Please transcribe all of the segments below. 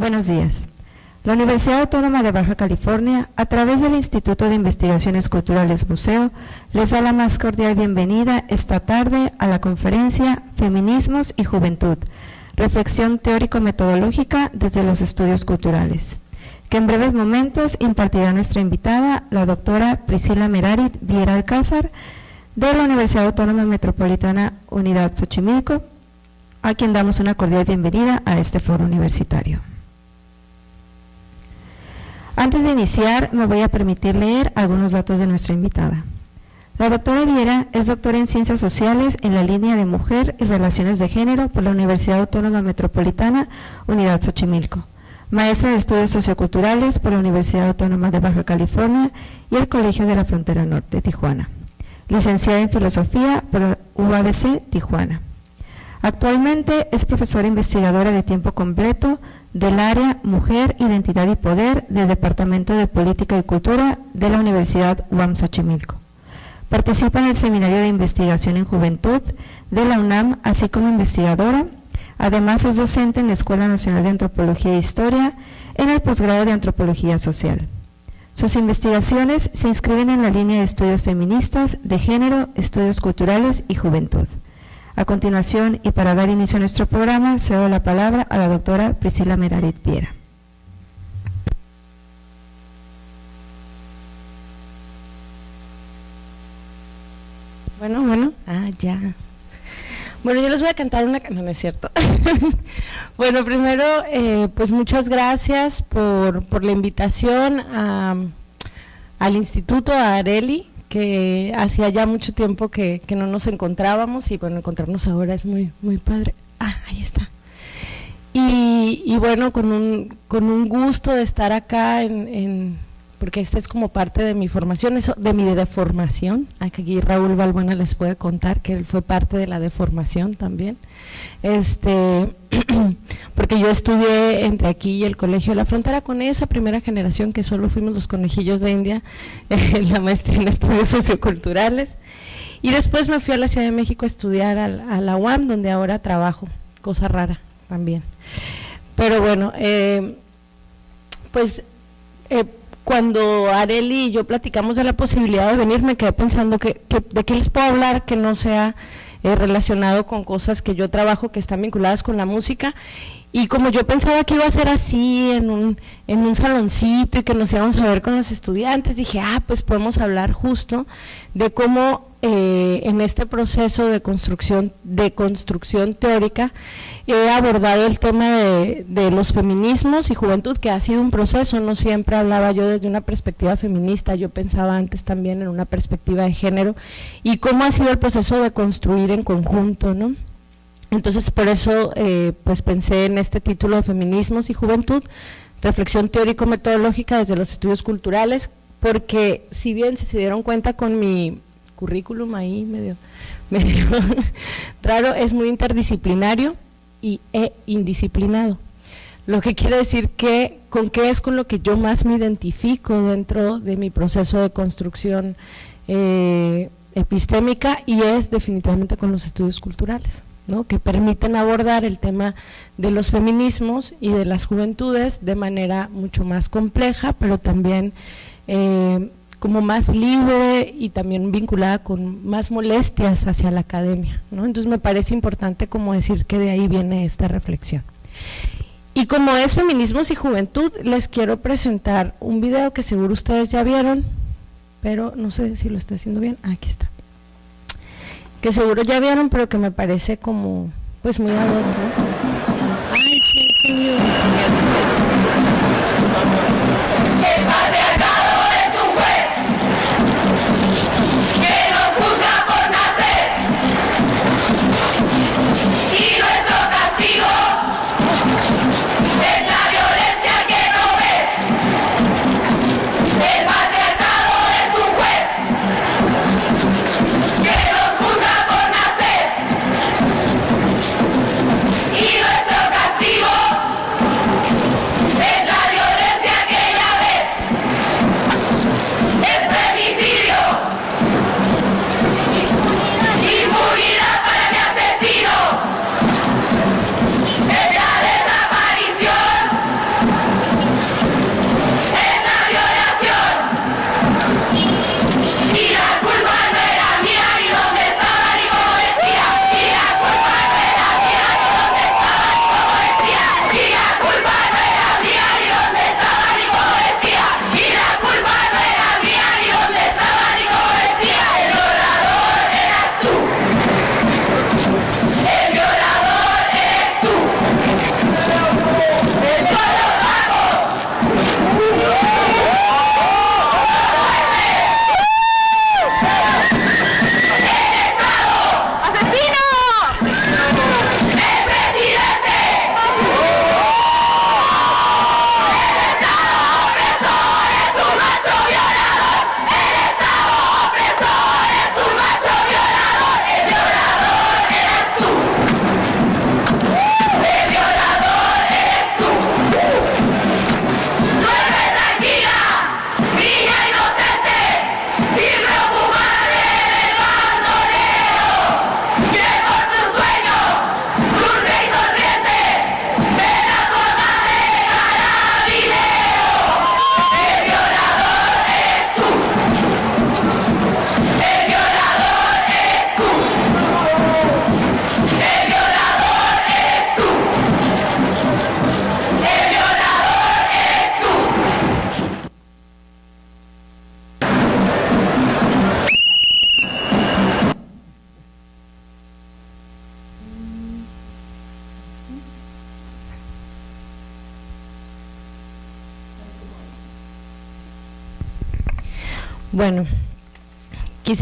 Buenos días. La Universidad Autónoma de Baja California, a través del Instituto de Investigaciones Culturales Museo, les da la más cordial bienvenida esta tarde a la conferencia Feminismos y Juventud, reflexión teórico-metodológica desde los estudios culturales, que en breves momentos impartirá nuestra invitada, la doctora Priscila Merarit Viera Alcázar, de la Universidad Autónoma Metropolitana Unidad Xochimilco, a quien damos una cordial bienvenida a este foro universitario. Antes de iniciar, me voy a permitir leer algunos datos de nuestra invitada. La doctora Viera es doctora en Ciencias Sociales en la línea de Mujer y Relaciones de Género por la Universidad Autónoma Metropolitana, Unidad Xochimilco. Maestra en Estudios Socioculturales por la Universidad Autónoma de Baja California y el Colegio de la Frontera Norte, de Tijuana. Licenciada en Filosofía por la UABC, Tijuana. Actualmente es profesora investigadora de tiempo completo del área Mujer, Identidad y Poder del Departamento de Política y Cultura de la Universidad UAM Xochimilco. Participa en el Seminario de Investigación en Juventud de la UNAM, así como investigadora. Además es docente en la Escuela Nacional de Antropología e Historia en el posgrado de Antropología Social. Sus investigaciones se inscriben en la línea de estudios feministas, de género, estudios culturales y juventud. A continuación, y para dar inicio a nuestro programa, cedo la palabra a la doctora Priscila Merarit Piera. Bueno, bueno, ah, ya. Bueno, yo les voy a cantar una, no, no es cierto. bueno, primero, eh, pues muchas gracias por, por la invitación a, al instituto, a Areli, que hacía ya mucho tiempo que, no nos encontrábamos y bueno, encontrarnos ahora es muy, muy padre. Ah, ahí está. Y, bueno, con un, con un gusto de estar acá en porque esta es como parte de mi formación, eso, de mi deformación. Aquí Raúl Balbuena les puede contar que él fue parte de la deformación también. Este, porque yo estudié entre aquí y el Colegio de la Frontera con esa primera generación que solo fuimos los conejillos de India, en la maestría en estudios socioculturales. Y después me fui a la Ciudad de México a estudiar a, la UAM, donde ahora trabajo, cosa rara también. Pero bueno, eh, pues eh, cuando Areli y yo platicamos de la posibilidad de venir, me quedé pensando que, de qué les puedo hablar que no sea eh, relacionado con cosas que yo trabajo que están vinculadas con la música. Y como yo pensaba que iba a ser así, en un, en un saloncito y que nos íbamos a ver con los estudiantes, dije, ah, pues podemos hablar justo de cómo eh, en este proceso de construcción, de construcción teórica he abordado el tema de, los feminismos y juventud, que ha sido un proceso, no siempre hablaba yo desde una perspectiva feminista, yo pensaba antes también en una perspectiva de género, y cómo ha sido el proceso de construir en conjunto, ¿no? Entonces, por eso, eh, pues pensé en este título de Feminismos y Juventud, reflexión teórico-metodológica desde los estudios culturales, porque si bien se dieron cuenta con mi currículum ahí medio, medio raro, es muy interdisciplinario y e indisciplinado. Lo que quiere decir que con qué es con lo que yo más me identifico dentro de mi proceso de construcción eh, epistémica y es definitivamente con los estudios culturales, ¿no? que permiten abordar el tema de los feminismos y de las juventudes de manera mucho más compleja, pero también eh, como más libre y también vinculada con más molestias hacia la academia. ¿no? Entonces me parece importante como decir que de ahí viene esta reflexión. Y como es Feminismos y Juventud, les quiero presentar un video que seguro ustedes ya vieron, pero no sé si lo estoy haciendo bien. aquí está. Que seguro ya vieron, pero que me parece como, pues muy adorno.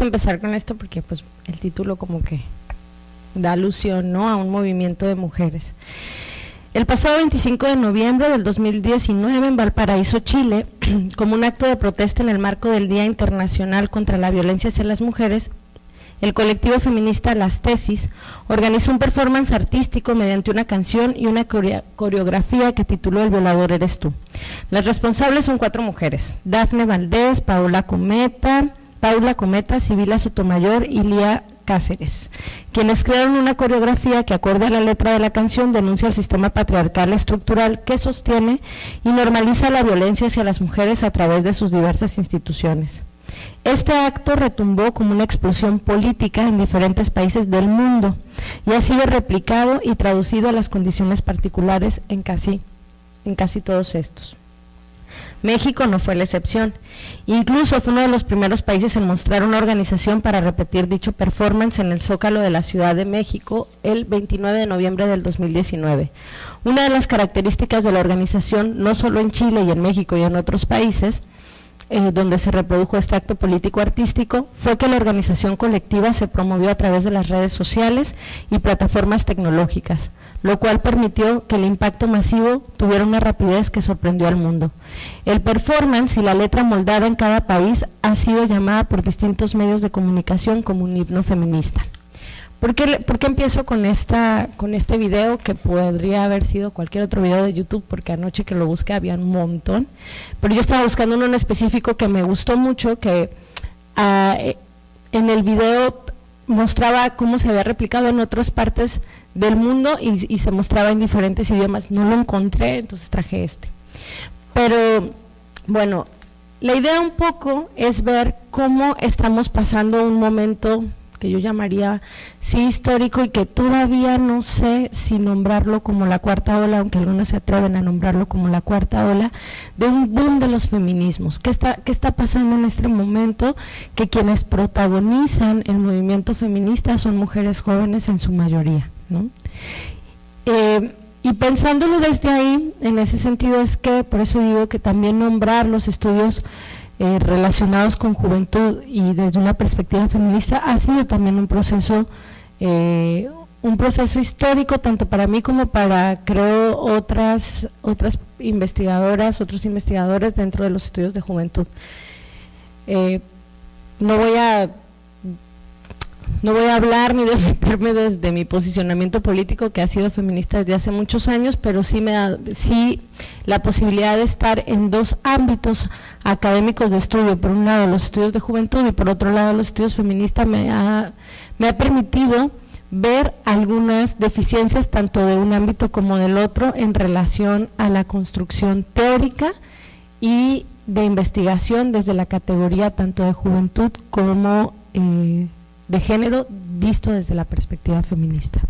Empezar con esto porque pues el título como que da alusión ¿no? a un movimiento de mujeres. El pasado 25 de noviembre del 2019 en Valparaíso, Chile, como un acto de protesta en el marco del Día Internacional contra la Violencia hacia las Mujeres, el colectivo feminista Las Tesis organizó un performance artístico mediante una canción y una coreografía que tituló El violador eres tú. Las responsables son cuatro mujeres, Dafne Valdés, Paula Cometa, Paula Cometa, Sibila Sotomayor y Lía Cáceres, quienes crearon una coreografía que acorde a la letra de la canción denuncia el sistema patriarcal estructural que sostiene y normaliza la violencia hacia las mujeres a través de sus diversas instituciones. Este acto retumbó como una explosión política en diferentes países del mundo y ha sido replicado y traducido a las condiciones particulares en casi, en casi todos estos. México no fue la excepción. Incluso fue uno de los primeros países en mostrar una organización para repetir dicho performance en el Zócalo de la Ciudad de México el 29 de noviembre del 2019. Una de las características de la organización, no solo en Chile y en México y en otros países, eh, donde se reprodujo este acto político-artístico fue que la organización colectiva se promovió a través de las redes sociales y plataformas tecnológicas, lo cual permitió que el impacto masivo tuviera una rapidez que sorprendió al mundo. El performance y la letra moldada en cada país ha sido llamada por distintos medios de comunicación como un himno feminista. ¿Por qué, empiezo con, esta, con este video que podría haber sido cualquier otro video de YouTube? Porque anoche que lo busqué había un montón. Pero yo estaba buscando uno en específico que me gustó mucho, que ah, eh, en el video mostraba cómo se había replicado en otras partes del mundo y, y se mostraba en diferentes idiomas. No lo encontré, entonces traje este. Pero bueno, la idea un poco es ver cómo estamos pasando un momento que yo llamaría sí histórico y que todavía no sé si nombrarlo como la cuarta ola, aunque algunos se atreven a nombrarlo como la cuarta ola, de un boom de los feminismos. ¿Qué está, qué está pasando en este momento? Que quienes protagonizan el movimiento feminista son mujeres jóvenes en su mayoría. Eh, y pensándolo desde ahí, en ese sentido es que, por eso digo que también nombrar los estudios eh, relacionados con juventud y desde una perspectiva feminista ha sido también un proceso eh, un proceso histórico tanto para mí como para creo otras otras investigadoras otros investigadores dentro de los estudios de juventud. No voy a no voy a hablar ni defenderme desde mi posicionamiento político que ha sido feminista desde hace muchos años, pero sí me da sí la posibilidad de estar en dos ámbitos académicos de estudio, por un lado los estudios de juventud y por otro lado los estudios feministas me ha, me ha permitido ver algunas deficiencias tanto de un ámbito como del otro en relación a la construcción teórica y de investigación desde la categoría tanto de juventud como eh, de género visto desde la perspectiva feminista.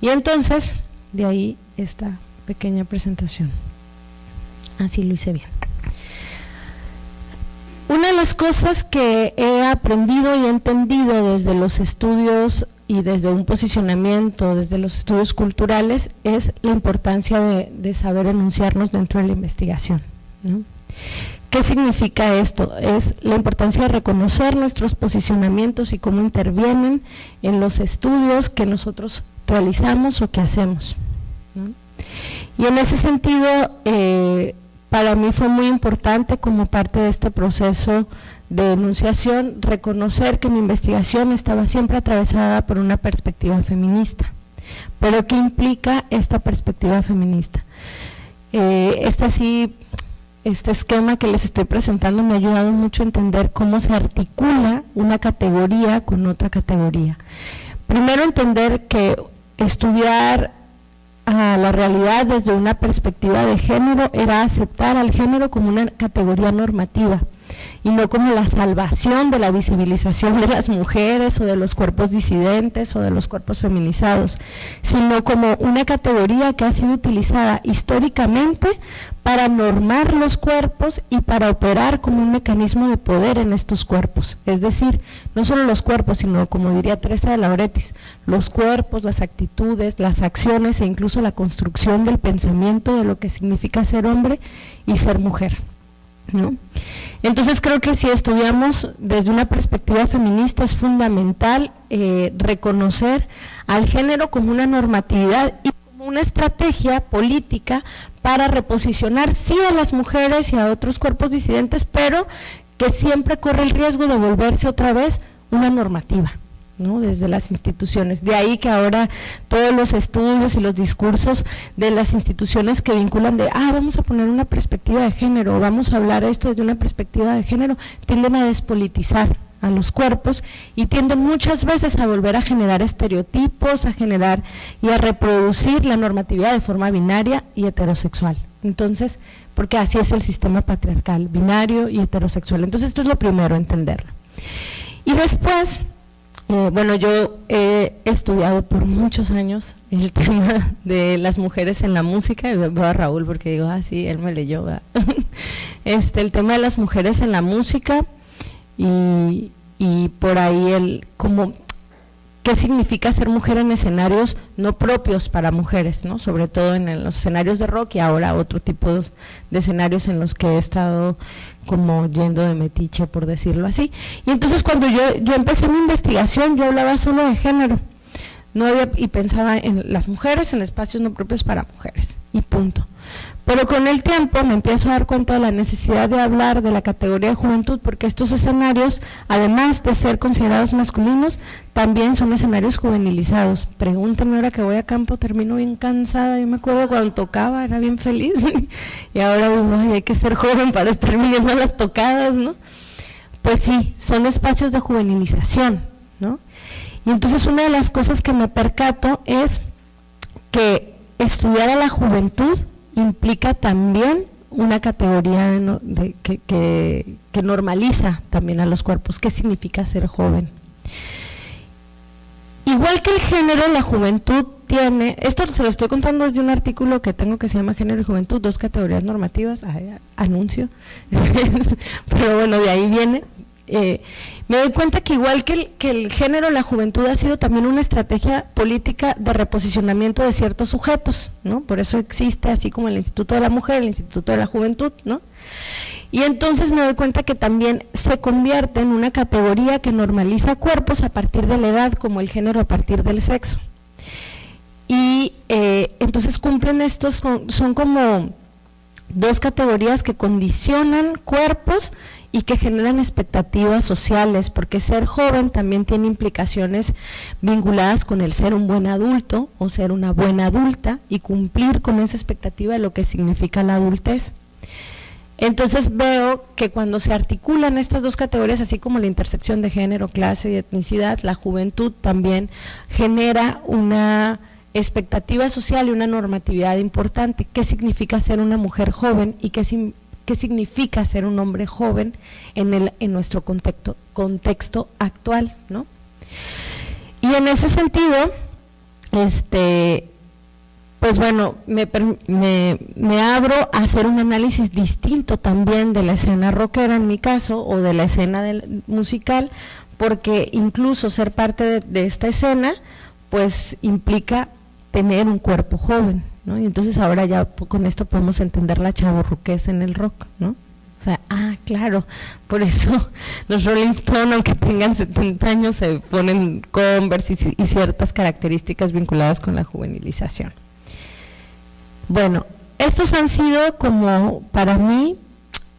Y entonces, de ahí esta pequeña presentación. Así lo hice bien. Una de las cosas que he aprendido y entendido desde los estudios y desde un posicionamiento, desde los estudios culturales, es la importancia de, saber enunciarnos dentro de la investigación. ¿Qué significa esto? Es la importancia de reconocer nuestros posicionamientos y cómo intervienen en los estudios que nosotros realizamos o que hacemos. Y en ese sentido, eh, para mí fue muy importante como parte de este proceso de enunciación reconocer que mi investigación estaba siempre atravesada por una perspectiva feminista. Pero ¿qué implica esta perspectiva feminista? Eh, esta sí este esquema que les estoy presentando me ha ayudado mucho a entender cómo se articula una categoría con otra categoría. Primero entender que estudiar a la realidad desde una perspectiva de género era aceptar al género como una categoría normativa y no como la salvación de la visibilización de las mujeres o de los cuerpos disidentes o de los cuerpos feminizados, sino como una categoría que ha sido utilizada históricamente para normar los cuerpos y para operar como un mecanismo de poder en estos cuerpos. Es decir, no solo los cuerpos, sino como diría Teresa de Lauretis, los cuerpos, las actitudes, las acciones e incluso la construcción del pensamiento de lo que significa ser hombre y ser mujer. Entonces creo que si estudiamos desde una perspectiva feminista es fundamental eh, reconocer al género como una normatividad y como una estrategia política para reposicionar sí a las mujeres y a otros cuerpos disidentes, pero que siempre corre el riesgo de volverse otra vez una normativa. ¿No? desde las instituciones. De ahí que ahora todos los estudios y los discursos de las instituciones que vinculan de, ah, vamos a poner una perspectiva de género, vamos a hablar esto desde una perspectiva de género, tienden a despolitizar a los cuerpos y tienden muchas veces a volver a generar estereotipos, a generar y a reproducir la normatividad de forma binaria y heterosexual. Entonces, porque así es el sistema patriarcal, binario y heterosexual. Entonces, esto es lo primero, entenderlo. Y después, eh, bueno, yo he estudiado por muchos años el tema de las mujeres en la música, y veo a Raúl porque digo, ah, sí, él me leyó, este, el tema de las mujeres en la música y, y por ahí el, como qué significa ser mujer en escenarios no propios para mujeres, ¿no? sobre todo en, los escenarios de rock y ahora otro tipo de escenarios en los que he estado como yendo de metiche, por decirlo así. Y entonces cuando yo, yo empecé mi investigación, yo hablaba solo de género, no había, y pensaba en las mujeres en espacios no propios para mujeres, y punto. Pero con el tiempo me empiezo a dar cuenta de la necesidad de hablar de la categoría de juventud, porque estos escenarios, además de ser considerados masculinos, también son escenarios juvenilizados. Pregúntenme ahora que voy a campo, termino bien cansada. Yo me acuerdo cuando tocaba, era bien feliz. y ahora digo, hay que ser joven para estar viviendo las tocadas, ¿no? Pues sí, son espacios de juvenilización, ¿no? Y entonces una de las cosas que me percato es que estudiar a la juventud implica también una categoría que, normaliza también a los cuerpos. ¿Qué significa ser joven? Igual que el género, la juventud tiene, esto se lo estoy contando desde un artículo que tengo que se llama Género y Juventud, dos categorías normativas, anuncio, pero bueno, de ahí viene, eh, me doy cuenta que igual que el, que el género, la juventud ha sido también una estrategia política de reposicionamiento de ciertos sujetos, ¿no? Por eso existe, así como el Instituto de la Mujer, el Instituto de la Juventud, ¿no? Y entonces me doy cuenta que también se convierte en una categoría que normaliza cuerpos a partir de la edad, como el género a partir del sexo. Y eh, entonces cumplen estos, son como dos categorías que condicionan cuerpos y que generan expectativas sociales, porque ser joven también tiene implicaciones vinculadas con el ser un buen adulto o ser una buena adulta y cumplir con esa expectativa de lo que significa la adultez. Entonces veo que cuando se articulan estas dos categorías, así como la intersección de género, clase y etnicidad, la juventud también genera una expectativa social y una normatividad importante. ¿Qué significa ser una mujer joven y qué, qué significa ser un hombre joven en, el, en nuestro contexto, contexto actual, ¿no? Y en ese sentido, este, pues bueno, me, me, abro a hacer un análisis distinto también de la escena rockera en mi caso, o de la escena del, musical, porque incluso ser parte de, de esta escena, pues implica tener un cuerpo joven, y entonces ahora ya con esto podemos entender la chavorruquez en el rock, ¿no? O sea, ah, claro, por eso los Rolling Stones, aunque tengan 70 años, se ponen Converse y, ciertas características vinculadas con la juvenilización. Bueno, estos han sido como para mí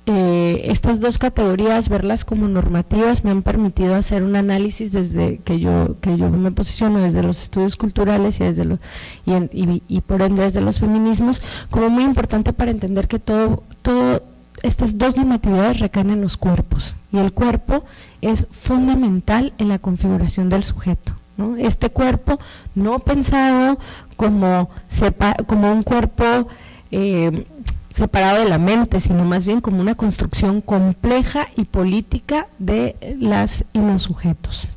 eh, estas dos categorías, verlas como normativas, me han permitido hacer un análisis desde que yo que yo me posiciono desde los estudios culturales y desde los y, por ende desde los feminismos como muy importante para entender que todo todo estas dos normatividades recaen en los cuerpos y el cuerpo es fundamental en la configuración del sujeto. Este cuerpo no pensado como, como un cuerpo eh, separado de la mente, sino más bien como una construcción compleja y política de las y los sujetos.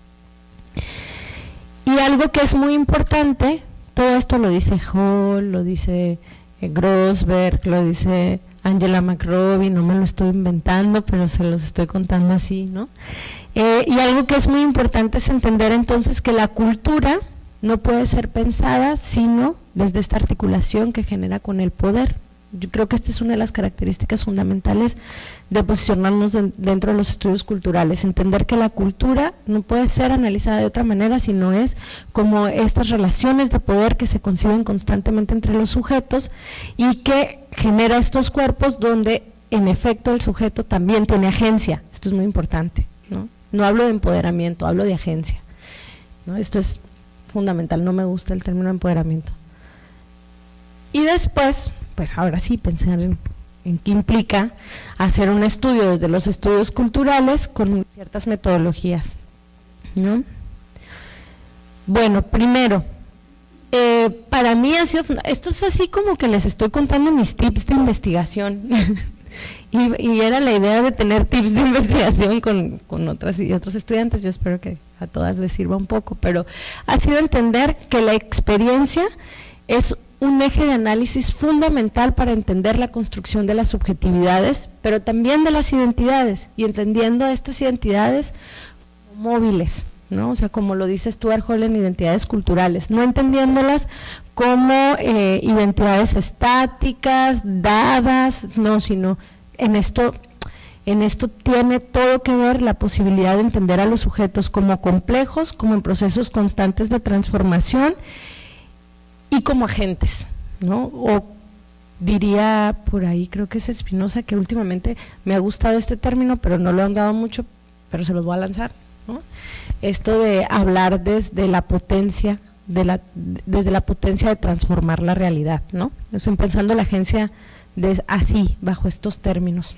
Y algo que es muy importante, todo esto lo dice Hall, lo dice eh, Grossberg, lo dice Angela McRobbie, no me lo estoy inventando, pero se los estoy contando así, ¿no? Eh, y algo que es muy importante es entender entonces que la cultura no puede ser pensada sino desde esta articulación que genera con el poder. Yo creo que esta es una de las características fundamentales de posicionarnos dentro de los estudios culturales, entender que la cultura no puede ser analizada de otra manera, sino es como estas relaciones de poder que se conciben constantemente entre los sujetos y que genera estos cuerpos donde en efecto el sujeto también tiene agencia. Esto es muy importante. No, no hablo de empoderamiento, hablo de agencia. ¿no? Esto es fundamental, no me gusta el término empoderamiento. Y después, pues ahora sí, pensar en, qué implica hacer un estudio desde los estudios culturales con ciertas metodologías. ¿no? Bueno, primero, eh, para mí ha sido, esto es así como que les estoy contando mis tips de investigación. y, era la idea de tener tips de investigación con, con otras y otros estudiantes. Yo espero que a todas les sirva un poco, pero ha sido entender que la experiencia es un eje de análisis fundamental para entender la construcción de las subjetividades, pero también de las identidades, y entendiendo estas identidades móviles, ¿no? O sea, como lo dice Stuart Hall en identidades culturales, no entendiéndolas como eh, identidades estáticas, dadas, no, sino en esto, en esto tiene todo que ver la posibilidad de entender a los sujetos como complejos, como en procesos constantes de transformación y como agentes, ¿no? O diría por ahí, creo que es Espinosa, que últimamente me ha gustado este término, pero no lo han dado mucho, pero se los voy a lanzar, ¿no? Esto de hablar desde la potencia, desde la potencia de transformar la realidad, ¿no? Estoy pensando la agencia de, así, bajo estos términos.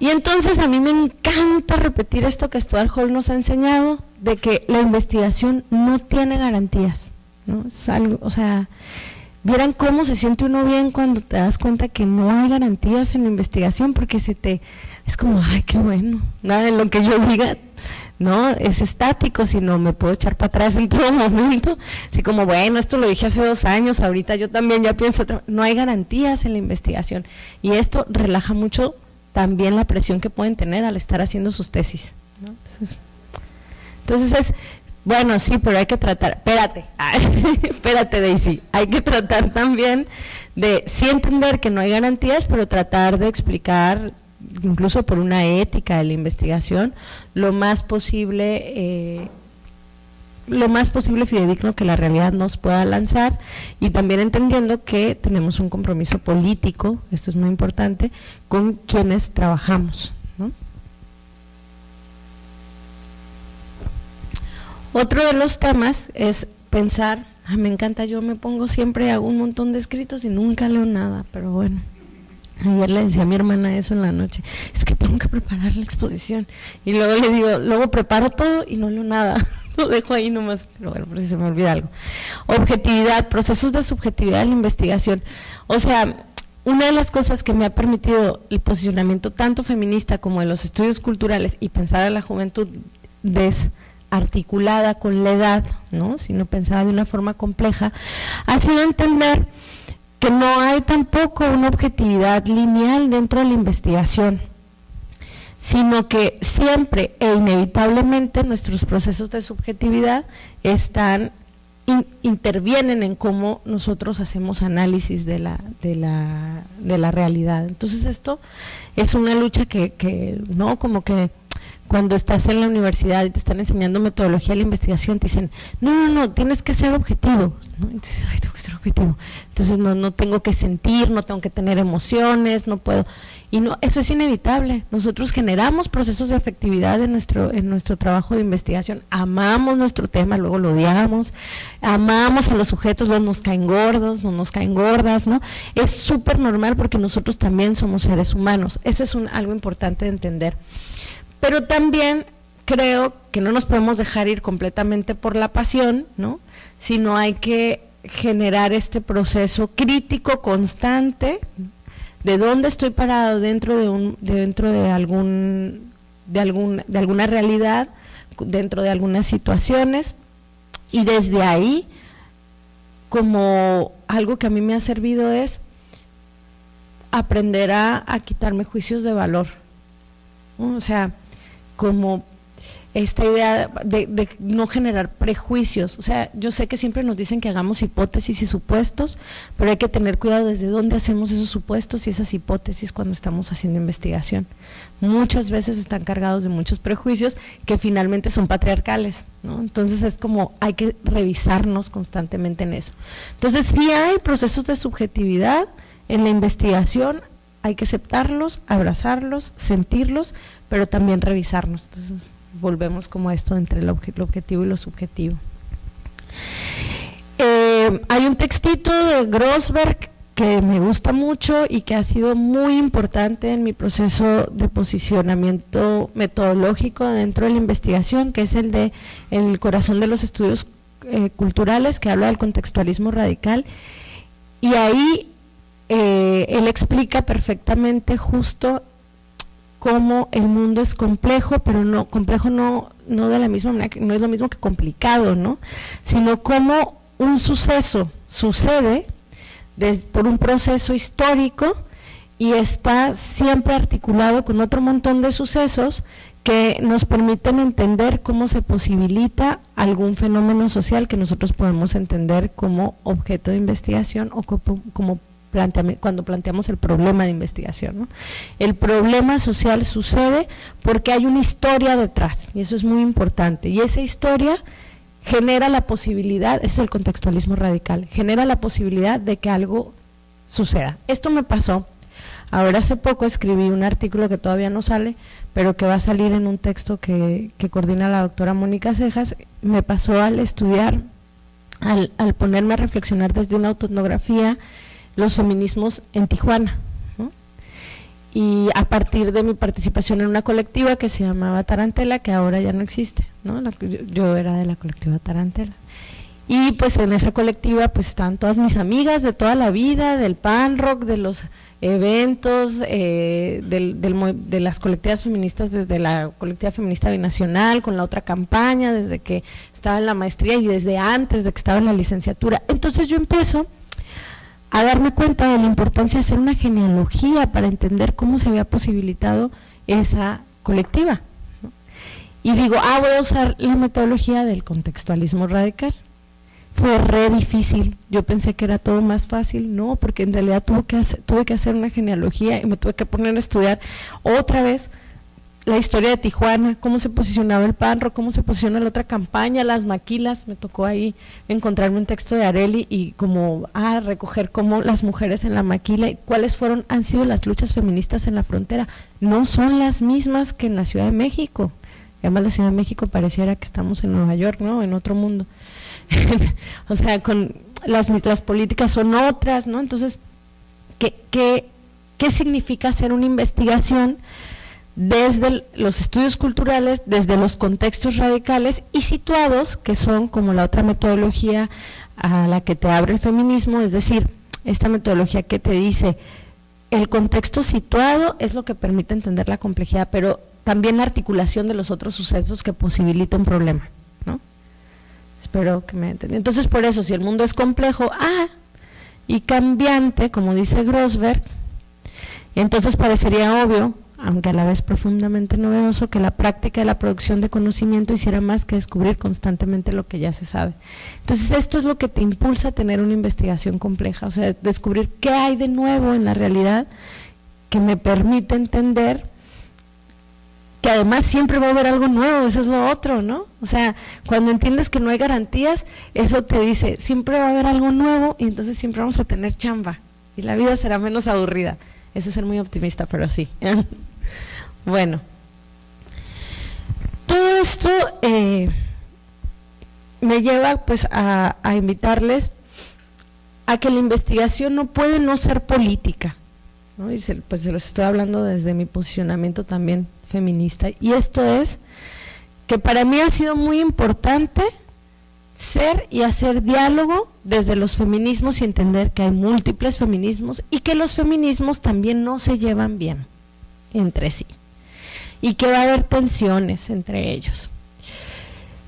Y entonces a mí me encanta repetir esto que Stuart Hall nos ha enseñado, de que la investigación no tiene garantías. ¿No? Es algo, o sea, vieran cómo se siente uno bien cuando te das cuenta que no hay garantías en la investigación porque se te es como, ay, qué bueno, nada de lo que yo diga no es estático, sino me puedo echar para atrás en todo momento, así como, bueno, esto lo dije hace dos años, ahorita yo también ya pienso, no hay garantías en la investigación y esto relaja mucho también la presión que pueden tener al estar haciendo sus tesis. Entonces, entonces es, bueno, sí, pero hay que tratar, espérate, espérate Daisy, hay que tratar también de sí entender que no hay garantías, pero tratar de explicar, incluso por una ética de la investigación, lo más posible, eh, lo más posible fidedigno que la realidad nos pueda lanzar y también entendiendo que tenemos un compromiso político, esto es muy importante, con quienes trabajamos. Otro de los temas es pensar, me encanta, yo me pongo siempre, hago un montón de escritos y nunca leo nada, pero bueno. Ayer le decía a mi hermana eso en la noche, es que tengo que preparar la exposición. Y luego le digo, luego preparo todo y no leo nada, lo dejo ahí nomás, pero bueno, por si se me olvida algo. Objetividad, procesos de subjetividad en la investigación. O sea, una de las cosas que me ha permitido el posicionamiento tanto feminista como de los estudios culturales y pensar en la juventud es articulada con la edad, ¿no? sino pensada de una forma compleja, ha sido entender que no hay tampoco una objetividad lineal dentro de la investigación, sino que siempre e inevitablemente nuestros procesos de subjetividad están intervienen en cómo nosotros hacemos análisis de la, de la, de la realidad. Entonces esto es una lucha que, que no como que cuando estás en la universidad y te están enseñando metodología de la investigación, te dicen, no, no, no, tienes que ser objetivo. Entonces, ay, tengo que ser objetivo. Entonces, no, no tengo que sentir, no tengo que tener emociones, no puedo. Y no, eso es inevitable. Nosotros generamos procesos de afectividad en nuestro, en nuestro trabajo de investigación. Amamos nuestro tema, luego lo odiamos. Amamos a los sujetos, no nos caen gordos, no nos caen gordas, ¿no? Es súper normal porque nosotros también somos seres humanos. Eso es un, algo importante de entender. Pero también creo que no nos podemos dejar ir completamente por la pasión, ¿no? Sino hay que generar este proceso crítico constante de dónde estoy parado dentro de un dentro de algún de algún de alguna realidad, dentro de algunas situaciones y desde ahí como algo que a mí me ha servido es aprender a, quitarme juicios de valor. O sea, como esta idea de, no generar prejuicios. O sea, yo sé que siempre nos dicen que hagamos hipótesis y supuestos, pero hay que tener cuidado desde dónde hacemos esos supuestos y esas hipótesis cuando estamos haciendo investigación. Muchas veces están cargados de muchos prejuicios que finalmente son patriarcales, ¿no? Entonces es como hay que revisarnos constantemente en eso. Entonces, si hay procesos de subjetividad en la investigación, hay que aceptarlos, abrazarlos, sentirlos, pero también revisarnos. Entonces, volvemos como esto entre lo, objetivo y lo subjetivo. Eh, hay un textito de Grossberg que me gusta mucho y que ha sido muy importante en mi proceso de posicionamiento metodológico dentro de la investigación, que es el de El corazón de los estudios eh, culturales, que habla del contextualismo radical. Y ahí eh, él explica perfectamente justo cómo el mundo es complejo, pero no complejo no, no de la misma manera, que, no es lo mismo que complicado, ¿no? Sino cómo un suceso sucede por un proceso histórico y está siempre articulado con otro montón de sucesos que nos permiten entender cómo se posibilita algún fenómeno social que nosotros podemos entender como objeto de investigación o como, como cuando planteamos el problema de investigación. El problema social sucede porque hay una historia detrás, y eso es muy importante, y esa historia genera la posibilidad, es el contextualismo radical, genera la posibilidad de que algo suceda. Esto me pasó, ahora hace poco escribí un artículo que todavía no sale, pero que va a salir en un texto que, coordina la doctora Mónica Cejas, me pasó al estudiar, al, al ponerme a reflexionar desde una autoetnografía, los feminismos en Tijuana. Y a partir de mi participación en una colectiva que se llamaba Tarantela, que ahora ya no existe, ¿no? yo, era de la colectiva Tarantela. Y pues en esa colectiva pues están todas mis amigas de toda la vida, del pan rock, de los eventos, eh, de las colectivas feministas, desde la colectiva feminista binacional, con la otra campaña, desde que estaba en la maestría y desde antes de que estaba en la licenciatura. Entonces yo empiezo a darme cuenta de la importancia de hacer una genealogía para entender cómo se había posibilitado esa colectiva. Y digo, ah, voy a usar la metodología del contextualismo radical. Fue re difícil, yo pensé que era todo más fácil, no, porque en realidad tuve que hacer, tuve que hacer una genealogía y me tuve que poner a estudiar otra vez la historia de Tijuana, cómo se posicionaba el Panro, cómo se posiciona la otra campaña, las maquilas, me tocó ahí encontrarme un texto de Areli y como ah, recoger cómo las mujeres en la maquila, cuáles fueron, han sido las luchas feministas en la frontera, no son las mismas que en la Ciudad de México, además la Ciudad de México pareciera que estamos en Nueva York, ¿no? En otro mundo. o sea, con las, las políticas son otras, ¿no? Entonces, ¿qué, qué, qué significa hacer una investigación? Desde los estudios culturales, desde los contextos radicales y situados, que son como la otra metodología a la que te abre el feminismo, es decir, esta metodología que te dice, el contexto situado es lo que permite entender la complejidad, pero también la articulación de los otros sucesos que posibilita un problema, ¿no? Espero que me entiendan. Entonces, por eso, si el mundo es complejo, ah, y cambiante, como dice Grossberg, entonces parecería obvio aunque a la vez profundamente novedoso, que la práctica de la producción de conocimiento hiciera más que descubrir constantemente lo que ya se sabe. Entonces, esto es lo que te impulsa a tener una investigación compleja, o sea, descubrir qué hay de nuevo en la realidad que me permite entender que además siempre va a haber algo nuevo, eso es lo otro, ¿no? O sea, cuando entiendes que no hay garantías, eso te dice, siempre va a haber algo nuevo y entonces siempre vamos a tener chamba y la vida será menos aburrida. Eso es ser muy optimista, pero sí. Bueno, todo esto eh, me lleva pues a, invitarles a que la investigación no puede no ser política, ¿no? y pues se los estoy hablando desde mi posicionamiento también feminista, y esto es que para mí ha sido muy importante ser y hacer diálogo desde los feminismos y entender que hay múltiples feminismos y que los feminismos también no se llevan bien entre sí y que va a haber tensiones entre ellos.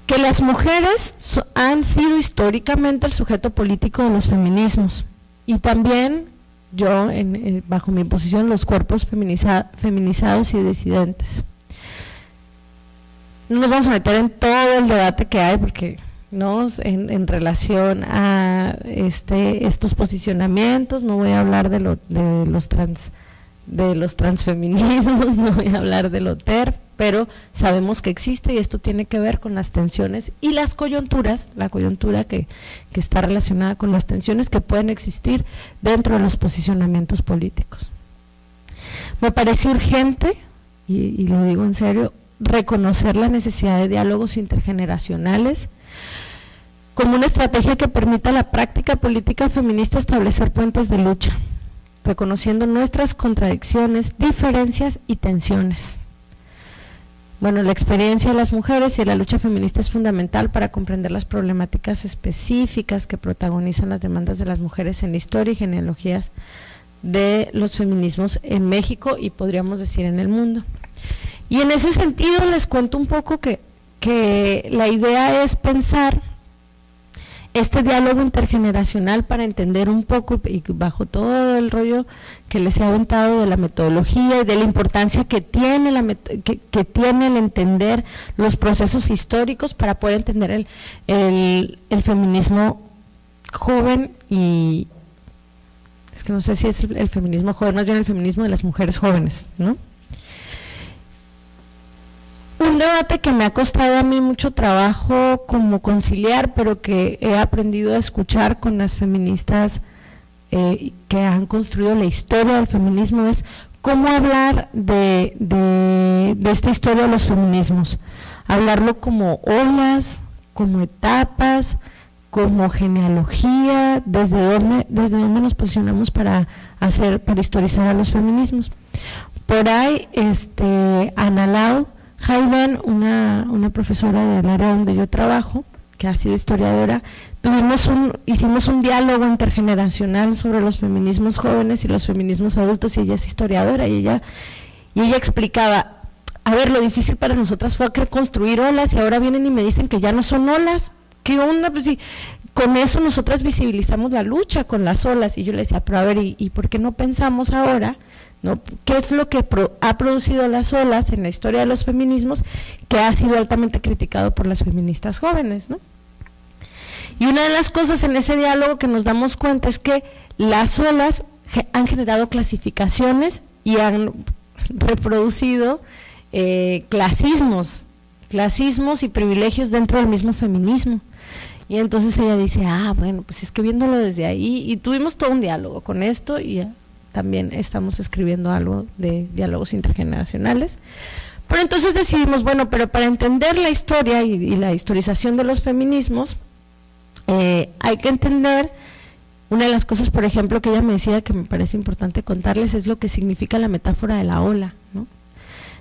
Que las mujeres han sido históricamente el sujeto político de los feminismos y también yo, en, bajo mi posición, los cuerpos feminizados y disidentes. no nos vamos a meter en todo el debate que hay porque ¿no? En, relación a este, estos posicionamientos, no voy a hablar de, lo, de los trans de los transfeminismos, no voy a hablar de lo TERF, pero sabemos que existe y esto tiene que ver con las tensiones y las coyunturas, la coyuntura que, que está relacionada con las tensiones que pueden existir dentro de los posicionamientos políticos. Me parece urgente, y lo digo en serio, reconocer la necesidad de diálogos intergeneracionales como una estrategia que permita a la práctica política feminista establecer puentes de lucha, reconociendo nuestras contradicciones, diferencias y tensiones. Bueno, la experiencia de las mujeres y la lucha feminista es fundamental para comprender las problemáticas específicas que protagonizan las demandas de las mujeres en la historia y genealogías de los feminismos en México y podríamos decir en el mundo. Y en ese sentido les cuento un poco que, que la idea es pensar este diálogo intergeneracional para entender un poco y bajo todo el rollo que les he aventado de la metodología y de la importancia que tiene, la que, tiene el entender los procesos históricos para poder entender el, el, el, feminismo joven y es que no sé si es el feminismo joven, más bien el feminismo de las mujeres jóvenes, ¿no? Un debate que me ha costado a mí mucho trabajo como conciliar, pero que he aprendido a escuchar con las feministas eh, que han construido la historia del feminismo es cómo hablar de, esta historia de los feminismos. Hablarlo como olas, como etapas, como genealogía, desde dónde, desde dónde nos posicionamos para hacer, para historizar a los feminismos. Por ahí, este, Ana Lau, Jaivan, una, una profesora del área donde yo trabajo, que ha sido historiadora, tuvimos un, hicimos un diálogo intergeneracional sobre los feminismos jóvenes y los feminismos adultos y ella es historiadora y ella, y ella explicaba, a ver, lo difícil para nosotras fue construir olas y ahora vienen y me dicen que ya no son olas, ¿qué onda? Pues sí, con eso nosotras visibilizamos la lucha con las olas y yo le decía, pero a ver, ¿y, y por qué no pensamos ahora ¿Qué es lo que ha producido las olas en la historia de los feminismos que ha sido altamente criticado por las feministas jóvenes? Y una de las cosas en ese diálogo que nos damos cuenta es que las olas han generado clasificaciones y han reproducido eh, clasismos, clasismos y privilegios dentro del mismo feminismo. Y entonces ella dice, ah, bueno, pues es que viéndolo desde ahí, y tuvimos todo un diálogo con esto, y también estamos escribiendo algo de diálogos intergeneracionales. Pero entonces decidimos, bueno, pero para entender la historia y, la historización de los feminismos, eh, hay que entender, una de las cosas, por ejemplo, que ella me decía que me parece importante contarles es lo que significa la metáfora de la ola. ¿no?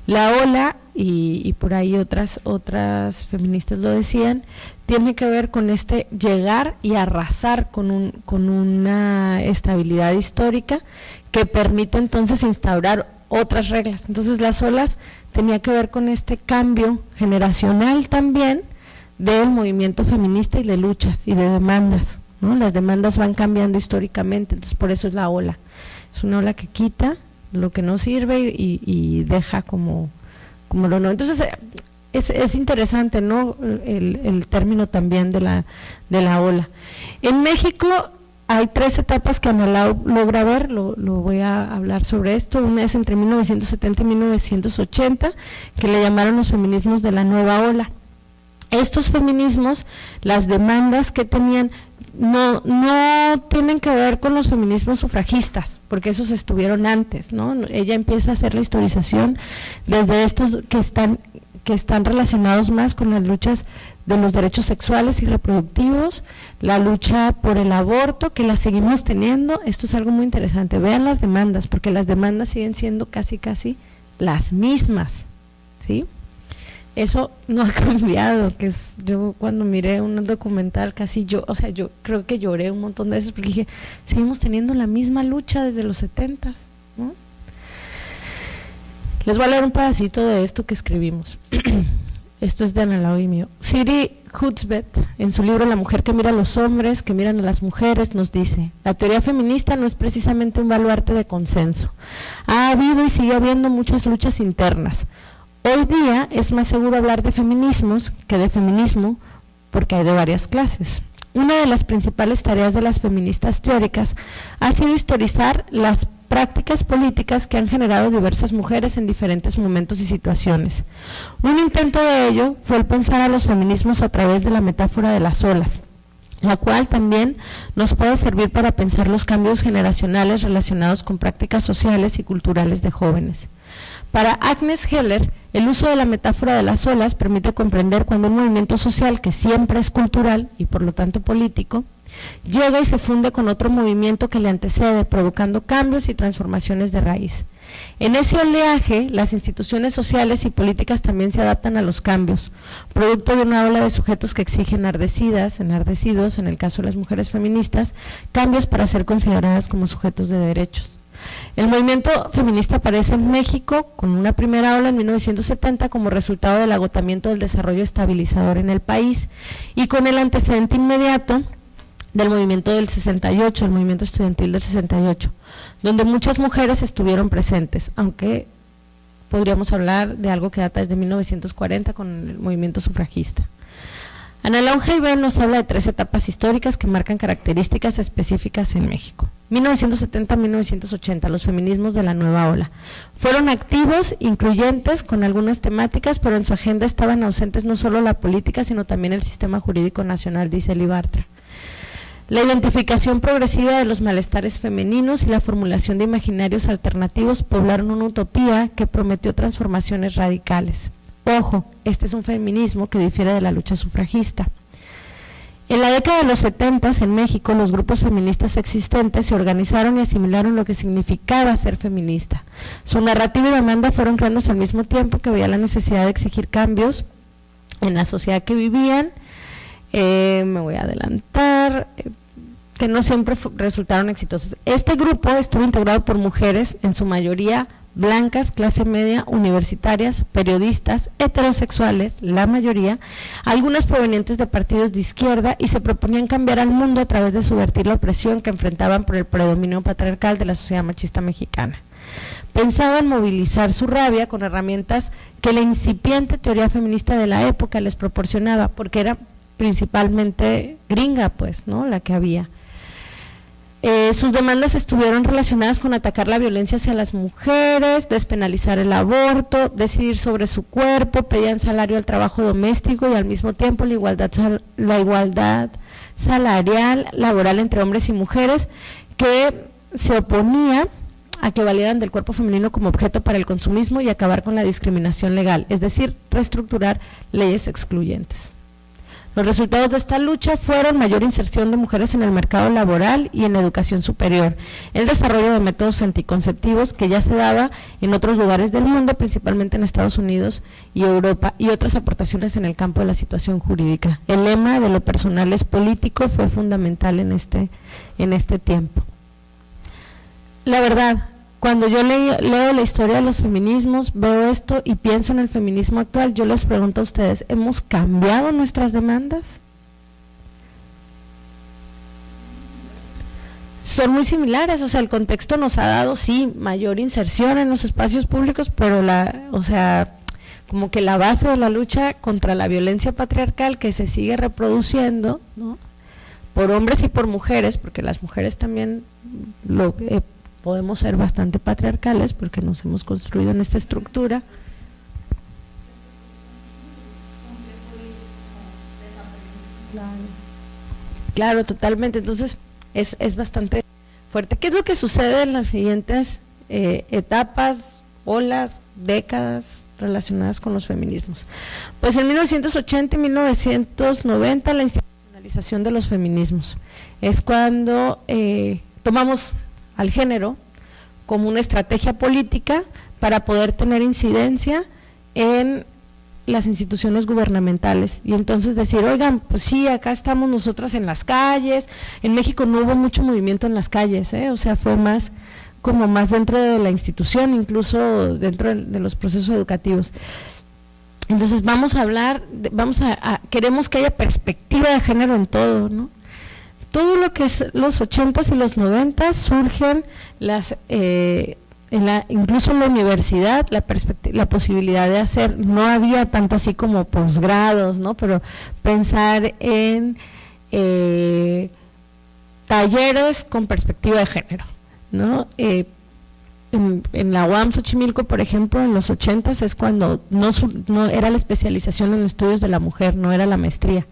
La ola, y, por ahí otras, otras feministas lo decían, tiene que ver con este llegar y arrasar con, un, con una estabilidad histórica que permite entonces instaurar otras reglas. Entonces las olas tenía que ver con este cambio generacional también del movimiento feminista y de luchas y de demandas. ¿no? Las demandas van cambiando históricamente, entonces por eso es la ola. Es una ola que quita lo que no sirve y, deja como, como lo no. Entonces es, es interesante ¿no? El, el, término también de la, de la ola. En México hay tres etapas que Analao logra ver, lo, voy a hablar sobre esto. Una es entre 1970 y 1980, que le llamaron los feminismos de la nueva ola. Estos feminismos, las demandas que tenían, no, no tienen que ver con los feminismos sufragistas, porque esos estuvieron antes, ¿no? Ella empieza a hacer la historización desde estos que están que están relacionados más con las luchas de los derechos sexuales y reproductivos, la lucha por el aborto, que la seguimos teniendo. Esto es algo muy interesante. Vean las demandas, porque las demandas siguen siendo casi, casi las mismas. ¿sí? Eso no ha cambiado, que es, yo cuando miré un documental casi yo, o sea, yo creo que lloré un montón de veces porque dije, seguimos teniendo la misma lucha desde los setentas, ¿no? Les voy a leer un pedacito de esto que escribimos. esto es de Ana y mío. Siri Hutzbet, en su libro La mujer que mira a los hombres, que miran a las mujeres, nos dice, la teoría feminista no es precisamente un baluarte de consenso. Ha habido y sigue habiendo muchas luchas internas. Hoy día es más seguro hablar de feminismos que de feminismo porque hay de varias clases. Una de las principales tareas de las feministas teóricas ha sido historizar las prácticas políticas que han generado diversas mujeres en diferentes momentos y situaciones. Un intento de ello fue el pensar a los feminismos a través de la metáfora de las olas, la cual también nos puede servir para pensar los cambios generacionales relacionados con prácticas sociales y culturales de jóvenes. Para Agnes Heller, el uso de la metáfora de las olas permite comprender cuando un movimiento social que siempre es cultural y por lo tanto político, llega y se funde con otro movimiento que le antecede, provocando cambios y transformaciones de raíz. En ese oleaje, las instituciones sociales y políticas también se adaptan a los cambios, producto de una ola de sujetos que exigen enardecidas, enardecidos, en el caso de las mujeres feministas, cambios para ser consideradas como sujetos de derechos. El movimiento feminista aparece en México con una primera ola en 1970 como resultado del agotamiento del desarrollo estabilizador en el país y con el antecedente inmediato del movimiento del 68, el movimiento estudiantil del 68, donde muchas mujeres estuvieron presentes, aunque podríamos hablar de algo que data desde 1940 con el movimiento sufragista. Ana Laura Iben nos habla de tres etapas históricas que marcan características específicas en México. 1970-1980, los feminismos de la nueva ola. Fueron activos, incluyentes, con algunas temáticas, pero en su agenda estaban ausentes no solo la política, sino también el sistema jurídico nacional, dice Libartra. La identificación progresiva de los malestares femeninos y la formulación de imaginarios alternativos poblaron una utopía que prometió transformaciones radicales. Ojo, este es un feminismo que difiere de la lucha sufragista. En la década de los 70 en México los grupos feministas existentes se organizaron y asimilaron lo que significaba ser feminista. Su narrativa y demanda fueron creándose al mismo tiempo que veía la necesidad de exigir cambios en la sociedad que vivían eh, me voy a adelantar, eh, que no siempre resultaron exitosos. Este grupo estuvo integrado por mujeres, en su mayoría blancas, clase media, universitarias, periodistas, heterosexuales, la mayoría, algunas provenientes de partidos de izquierda y se proponían cambiar al mundo a través de subvertir la opresión que enfrentaban por el predominio patriarcal de la sociedad machista mexicana. Pensaban movilizar su rabia con herramientas que la incipiente teoría feminista de la época les proporcionaba, porque era principalmente gringa, pues, ¿no? La que había. Eh, sus demandas estuvieron relacionadas con atacar la violencia hacia las mujeres, despenalizar el aborto, decidir sobre su cuerpo, pedían salario al trabajo doméstico y al mismo tiempo la igualdad, la igualdad salarial, laboral entre hombres y mujeres, que se oponía a que valieran del cuerpo femenino como objeto para el consumismo y acabar con la discriminación legal, es decir, reestructurar leyes excluyentes. Los resultados de esta lucha fueron mayor inserción de mujeres en el mercado laboral y en educación superior, el desarrollo de métodos anticonceptivos que ya se daba en otros lugares del mundo, principalmente en Estados Unidos y Europa, y otras aportaciones en el campo de la situación jurídica. El lema de lo personal es político fue fundamental en este, en este tiempo. La verdad, cuando yo leo, la historia de los feminismos, veo esto y pienso en el feminismo actual, yo les pregunto a ustedes, ¿hemos cambiado nuestras demandas? Son muy similares, o sea, el contexto nos ha dado, sí, mayor inserción en los espacios públicos, pero la, o sea, como que la base de la lucha contra la violencia patriarcal que se sigue reproduciendo, ¿no? por hombres y por mujeres, porque las mujeres también lo, eh, podemos ser bastante patriarcales porque nos hemos construido en esta estructura. Claro, totalmente. Entonces, es, es bastante fuerte. ¿Qué es lo que sucede en las siguientes eh, etapas, olas, décadas relacionadas con los feminismos? Pues en 1980 y 1990 la institucionalización de los feminismos. Es cuando eh, tomamos al género como una estrategia política para poder tener incidencia en las instituciones gubernamentales y entonces decir, oigan, pues sí, acá estamos nosotras en las calles, en México no hubo mucho movimiento en las calles, ¿eh? o sea, fue más como más dentro de la institución, incluso dentro de, los procesos educativos. Entonces vamos a hablar, vamos a, queremos que haya perspectiva de género en todo, ¿no? Todo lo que es los 80s y los 90 surgen las, eh, en la, incluso en la universidad la, la posibilidad de hacer, no había tanto así como posgrados, ¿no? pero pensar en eh, talleres con perspectiva de género. ¿no? Eh, en, la UAM Xochimilco, por ejemplo, en los 80 es cuando no, no era la especialización en estudios de la mujer, no era la maestría.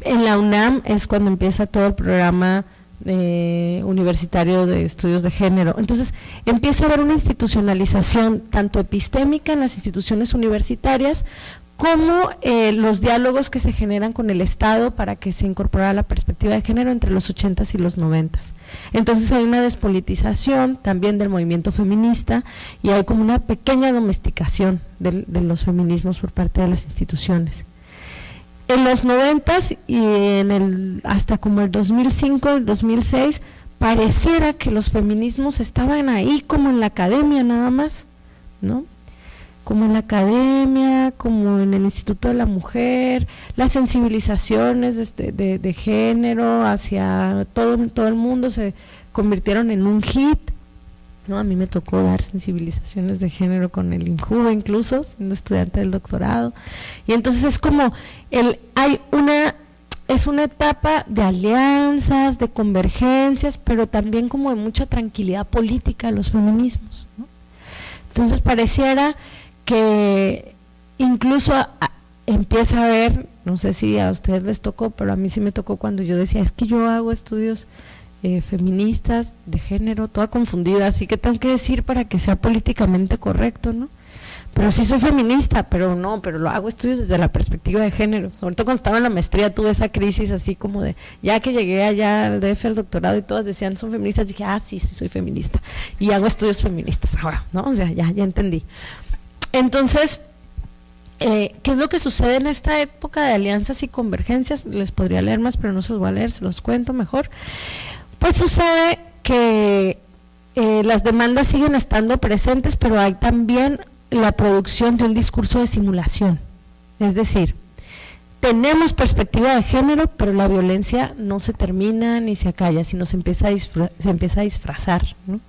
En la UNAM es cuando empieza todo el programa eh, universitario de estudios de género. Entonces, empieza a haber una institucionalización tanto epistémica en las instituciones universitarias como eh, los diálogos que se generan con el Estado para que se incorpore la perspectiva de género entre los 80s y los 90s. Entonces hay una despolitización también del movimiento feminista y hay como una pequeña domesticación de los feminismos por parte de las instituciones. En los 90 y en el, hasta como el 2005, el 2006, pareciera que los feminismos estaban ahí como en la academia nada más, ¿no? Como en la academia, como en el Instituto de la Mujer, las sensibilizaciones de, de, de género hacia todo, todo el mundo se convirtieron en un hit, ¿no? A mí me tocó dar sensibilizaciones de género con el INJUVE incluso, siendo estudiante del doctorado. Y entonces es como, el, hay una, es una etapa de alianzas, de convergencias, pero también como de mucha tranquilidad política de los feminismos. Entonces pareciera que incluso empieza a haber, no sé si a ustedes les tocó, pero a mí sí me tocó cuando yo decía, es que yo hago estudios eh, feministas, de género, toda confundida, así que tengo que decir para que sea políticamente correcto, ¿no? Pero sí soy feminista, pero no, pero lo hago estudios desde la perspectiva de género. Sobre todo cuando estaba en la maestría tuve esa crisis así como de, ya que llegué allá al DF, al doctorado y todas decían son feministas, dije, ah, sí, sí soy feminista. Y hago estudios feministas ahora, ¿no? O sea, ya, ya entendí. Entonces, eh, ¿Qué es lo que sucede en esta época de alianzas y convergencias? Les podría leer más, pero no se los voy a leer, se los cuento mejor. Pues sucede que eh, las demandas siguen estando presentes, pero hay también la producción de un discurso de simulación. Es decir, tenemos perspectiva de género, pero la violencia no se termina ni se acalla, sino se empieza a, se empieza a disfrazar. ¿no?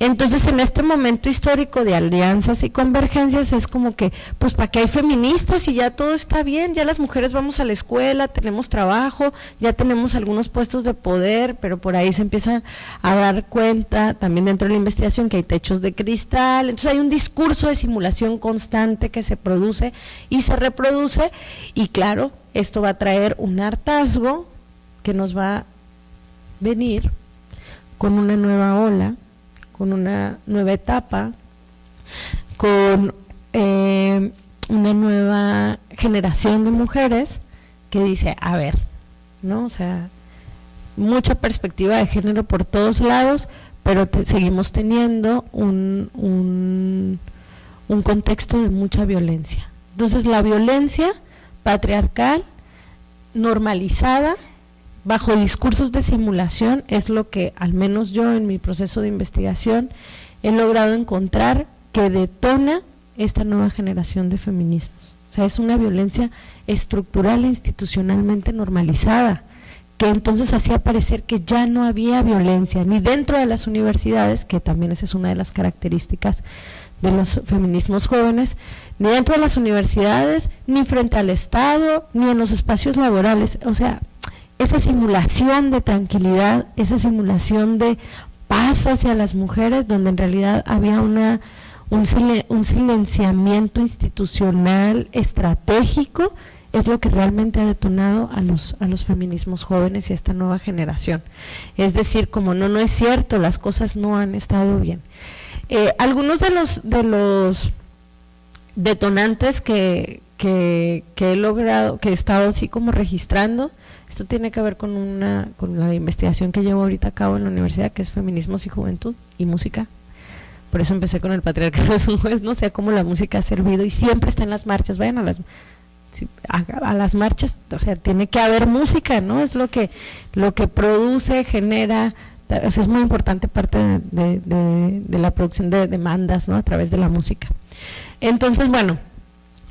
Entonces, en este momento histórico de alianzas y convergencias es como que, pues, ¿para qué hay feministas y ya todo está bien? Ya las mujeres vamos a la escuela, tenemos trabajo, ya tenemos algunos puestos de poder, pero por ahí se empieza a dar cuenta también dentro de la investigación que hay techos de cristal. Entonces, hay un discurso de simulación constante que se produce y se reproduce y claro, esto va a traer un hartazgo que nos va a venir con una nueva ola con una nueva etapa, con eh, una nueva generación de mujeres que dice, a ver, ¿no? O sea, mucha perspectiva de género por todos lados, pero seguimos teniendo un, un, un contexto de mucha violencia. Entonces la violencia patriarcal normalizada bajo discursos de simulación es lo que, al menos yo en mi proceso de investigación, he logrado encontrar que detona esta nueva generación de feminismos. O sea, es una violencia estructural e institucionalmente normalizada, que entonces hacía parecer que ya no había violencia, ni dentro de las universidades, que también esa es una de las características de los feminismos jóvenes, ni dentro de las universidades, ni frente al Estado, ni en los espacios laborales. O sea, esa simulación de tranquilidad, esa simulación de paz hacia las mujeres, donde en realidad había una, un, silenciamiento institucional estratégico, es lo que realmente ha detonado a los, a los feminismos jóvenes y a esta nueva generación. Es decir, como no, no es cierto, las cosas no han estado bien. Eh, algunos de los, de los detonantes que, que, que he logrado, que he estado así como registrando, esto tiene que ver con una con la investigación que llevo ahorita a cabo en la universidad, que es feminismos y juventud y música. Por eso empecé con el patriarcado es un juez, no sé cómo la música ha servido y siempre está en las marchas, vayan a las a, las marchas, o sea, tiene que haber música, ¿no? Es lo que lo que produce, genera, o sea, es muy importante parte de la producción de demandas, ¿no? A través de la música. Entonces, bueno,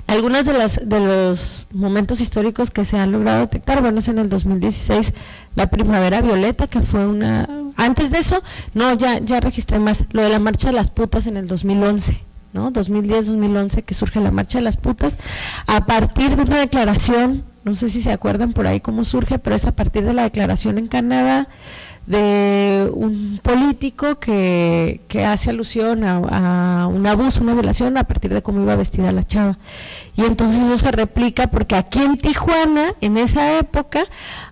algunas de, las, de los momentos históricos que se han logrado detectar, bueno, es en el 2016 la primavera violeta, que fue una, Antes de eso, no, ya, ya registré más, lo de la marcha de las putas en el 2011. ¿no? 2010-2011 que surge la marcha de las putas, a partir de una declaración, no sé si se acuerdan por ahí cómo surge, pero es a partir de la declaración en Canadá de un político que, que hace alusión a, un abuso, una violación a partir de cómo iba vestida la chava. Y entonces eso se replica porque aquí en Tijuana, en esa época,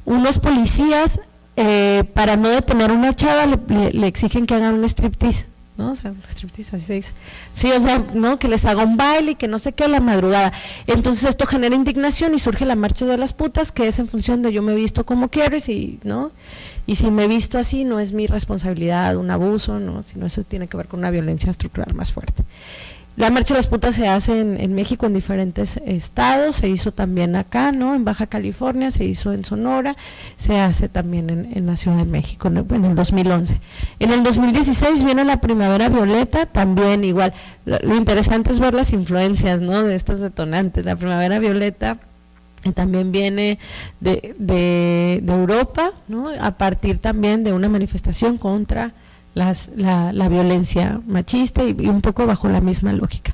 unos policías, eh, para no detener a una chava, le, le exigen que hagan un striptease. ¿No? O sea, striptease, así se dice. Sí, o sea, ¿no? Que les haga un baile y que no sé qué a la madrugada. Entonces esto genera indignación y surge la marcha de las putas, que es en función de yo me he visto como quieres y, ¿no? Y si me he visto así, no es mi responsabilidad un abuso, ¿no? Sino eso tiene que ver con una violencia estructural más fuerte. La marcha de las putas se hace en, México en diferentes estados, se hizo también acá, ¿no? En Baja California, se hizo en Sonora, se hace también en, la Ciudad de México en el 2011. En el 2016 viene la Primavera Violeta, también igual. Lo, interesante es ver las influencias, ¿no? De estas detonantes. La Primavera Violeta eh, también viene de, de, Europa, ¿no? A partir también de una manifestación contra las, la, la, violencia machista y, un poco bajo la misma lógica.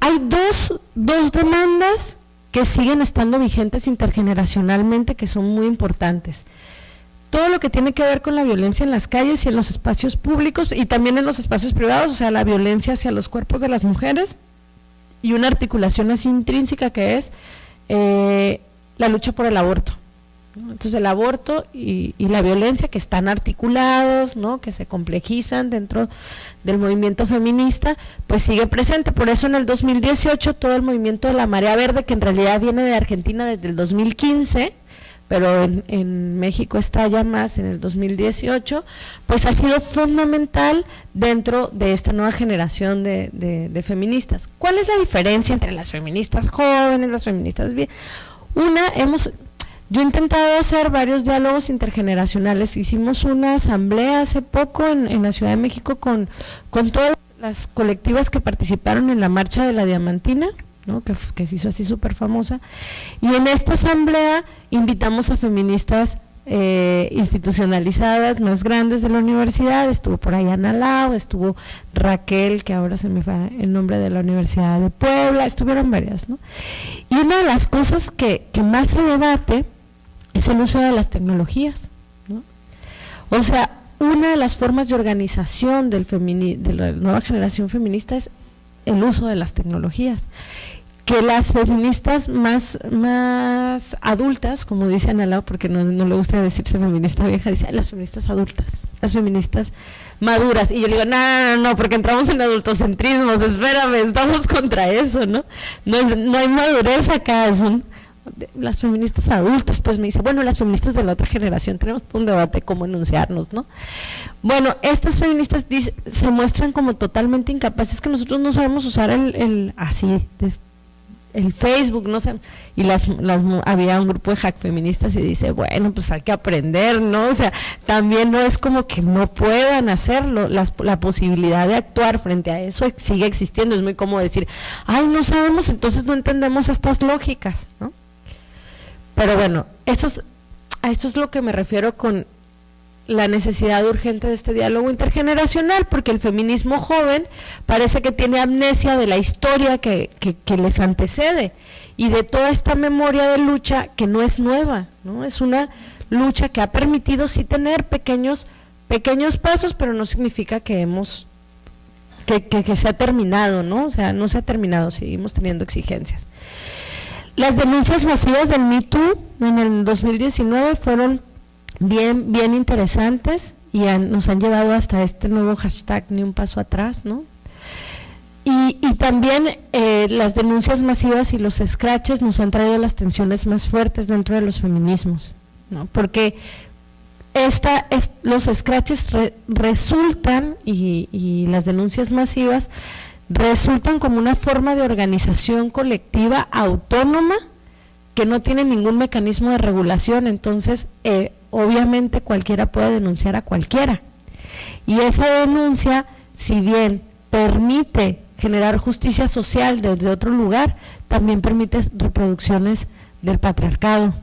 Hay dos, dos demandas que siguen estando vigentes intergeneracionalmente que son muy importantes. Todo lo que tiene que ver con la violencia en las calles y en los espacios públicos y también en los espacios privados, o sea, la violencia hacia los cuerpos de las mujeres y una articulación así intrínseca que es eh, la lucha por el aborto. Entonces el aborto y, la violencia que están articulados, ¿no? que se complejizan dentro del movimiento feminista, pues sigue presente. Por eso en el 2018 todo el movimiento de la Marea Verde, que en realidad viene de Argentina desde el 2015, pero en, México está ya más en el 2018, pues ha sido fundamental dentro de esta nueva generación de, de feministas. ¿Cuál es la diferencia entre las feministas jóvenes, las feministas bien? Una, hemos yo he intentado hacer varios diálogos intergeneracionales. Hicimos una asamblea hace poco en, la Ciudad de México con, con todas las colectivas que participaron en la marcha de la Diamantina, ¿no? que, que se hizo así súper famosa. Y en esta asamblea invitamos a feministas eh, institucionalizadas más grandes de la universidad, estuvo por ahí Ana Lau, estuvo Raquel, que ahora se me va el nombre de la Universidad de Puebla, estuvieron varias, ¿no? Y una de las cosas que, que más se debate es el uso de las tecnologías. ¿no? O sea, una de las formas de organización del de la nueva generación feminista es el uso de las tecnologías. Que las feministas más, más adultas, como dice Ana porque no, no, le gusta decirse feminista vieja, dice las feministas adultas, las feministas maduras. Y yo le digo, no, no, no, porque entramos en adultocentrismos, espérame, estamos contra eso, ¿no? No, no hay madurez acá, las feministas adultas, pues me dice, bueno, las feministas de la otra generación, tenemos un debate cómo enunciarnos, ¿no? Bueno, estas feministas se muestran como totalmente incapaces, que nosotros no sabemos usar el, así, el Facebook, no sé, y las, las, había un grupo de hack feministas y dice, bueno, pues hay que aprender, ¿no? O sea, también no es como que no puedan hacerlo, la posibilidad de actuar frente a eso sigue existiendo, es muy como decir, ay, no sabemos, entonces no entendemos estas lógicas, ¿no? Pero bueno, esto es, a esto es lo que me refiero con la necesidad urgente de este diálogo intergeneracional, porque el feminismo joven parece que tiene amnesia de la historia que, que, les antecede y de toda esta memoria de lucha que no es nueva, ¿no? Es una lucha que ha permitido sí tener pequeños, pequeños pasos, pero no significa que hemos, que, que se ha terminado, ¿no? O sea, no se ha terminado, seguimos teniendo exigencias. Las denuncias masivas del Me en el 2019 fueron bien, bien interesantes y nos han llevado hasta este nuevo hashtag ni un paso atrás, ¿no? Y, también eh, las denuncias masivas y los scratches nos han traído las tensiones más fuertes dentro de los feminismos, ¿no? Porque esta, los scratches resultan y, y las denuncias masivas resultan como una forma de organización colectiva autónoma que no tiene ningún mecanismo de regulación, entonces eh, obviamente cualquiera puede denunciar a cualquiera. Y esa denuncia, si bien permite generar justicia social desde otro lugar, también permite reproducciones del patriarcado,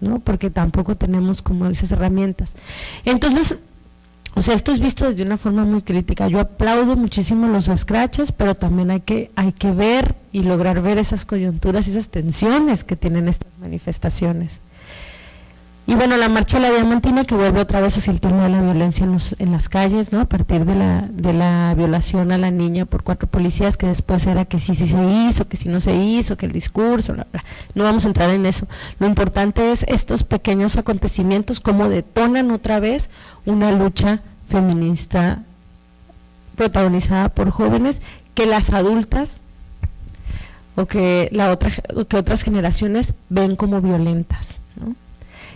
¿no? porque tampoco tenemos como esas herramientas. Entonces, o sea, esto es visto desde una forma muy crítica. Yo aplaudo muchísimo los scratches, pero también hay que, hay que ver y lograr ver esas coyunturas y esas tensiones que tienen estas manifestaciones. Y bueno, la marcha de la diamantina que vuelve otra vez hacia el tema de la violencia en, en, las calles, ¿no? A partir de la, de la violación a la niña por cuatro policías, que después era que sí, sí se hizo, que sí no se hizo, que el discurso, no vamos a entrar en eso. Lo importante es estos pequeños acontecimientos, cómo detonan otra vez una lucha feminista protagonizada por jóvenes que las adultas o que, la otra, que otras generaciones ven como violentas.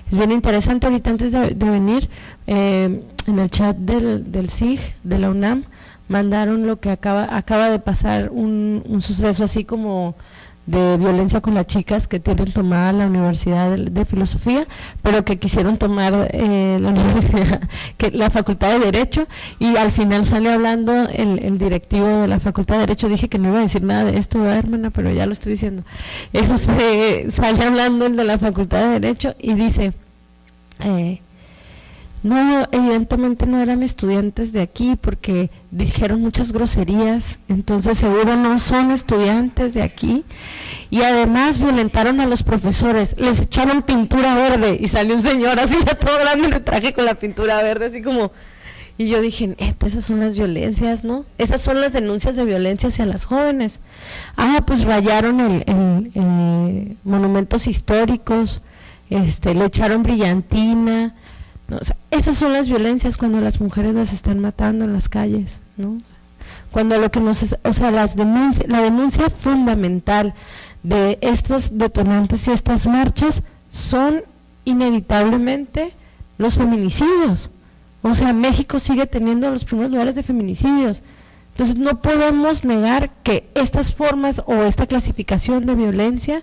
Es bien interesante, ahorita antes de, venir, eh, en el chat del, del SIG, de la UNAM, mandaron lo que acaba, acaba de pasar, un, un suceso así como de violencia con las chicas que tienen tomada la Universidad de, Filosofía, pero que quisieron tomar eh, la universidad, que la Facultad de Derecho, y al final sale hablando el, directivo de la Facultad de Derecho, dije que no iba a decir nada de esto, hermana, pero ya lo estoy diciendo. Este, sale hablando el de la Facultad de Derecho y dice, eh, no, evidentemente no eran estudiantes de aquí porque dijeron muchas groserías, entonces seguro no son estudiantes de aquí. Y además violentaron a los profesores, les echaron pintura verde y salió un señor así ya todo grande de traje con la pintura verde, así como... Y yo dije, esas son las violencias, ¿no? Esas son las denuncias de violencia hacia las jóvenes. Ah, pues rayaron el, eh, monumentos históricos, este, le echaron brillantina, esas son las violencias cuando las mujeres las están matando en las calles, ¿no? cuando lo que nos, o sea, las denuncia, la denuncia fundamental de estos detonantes y estas marchas son inevitablemente los feminicidios. O sea, México sigue teniendo los primeros lugares de feminicidios. Entonces no podemos negar que estas formas o esta clasificación de violencia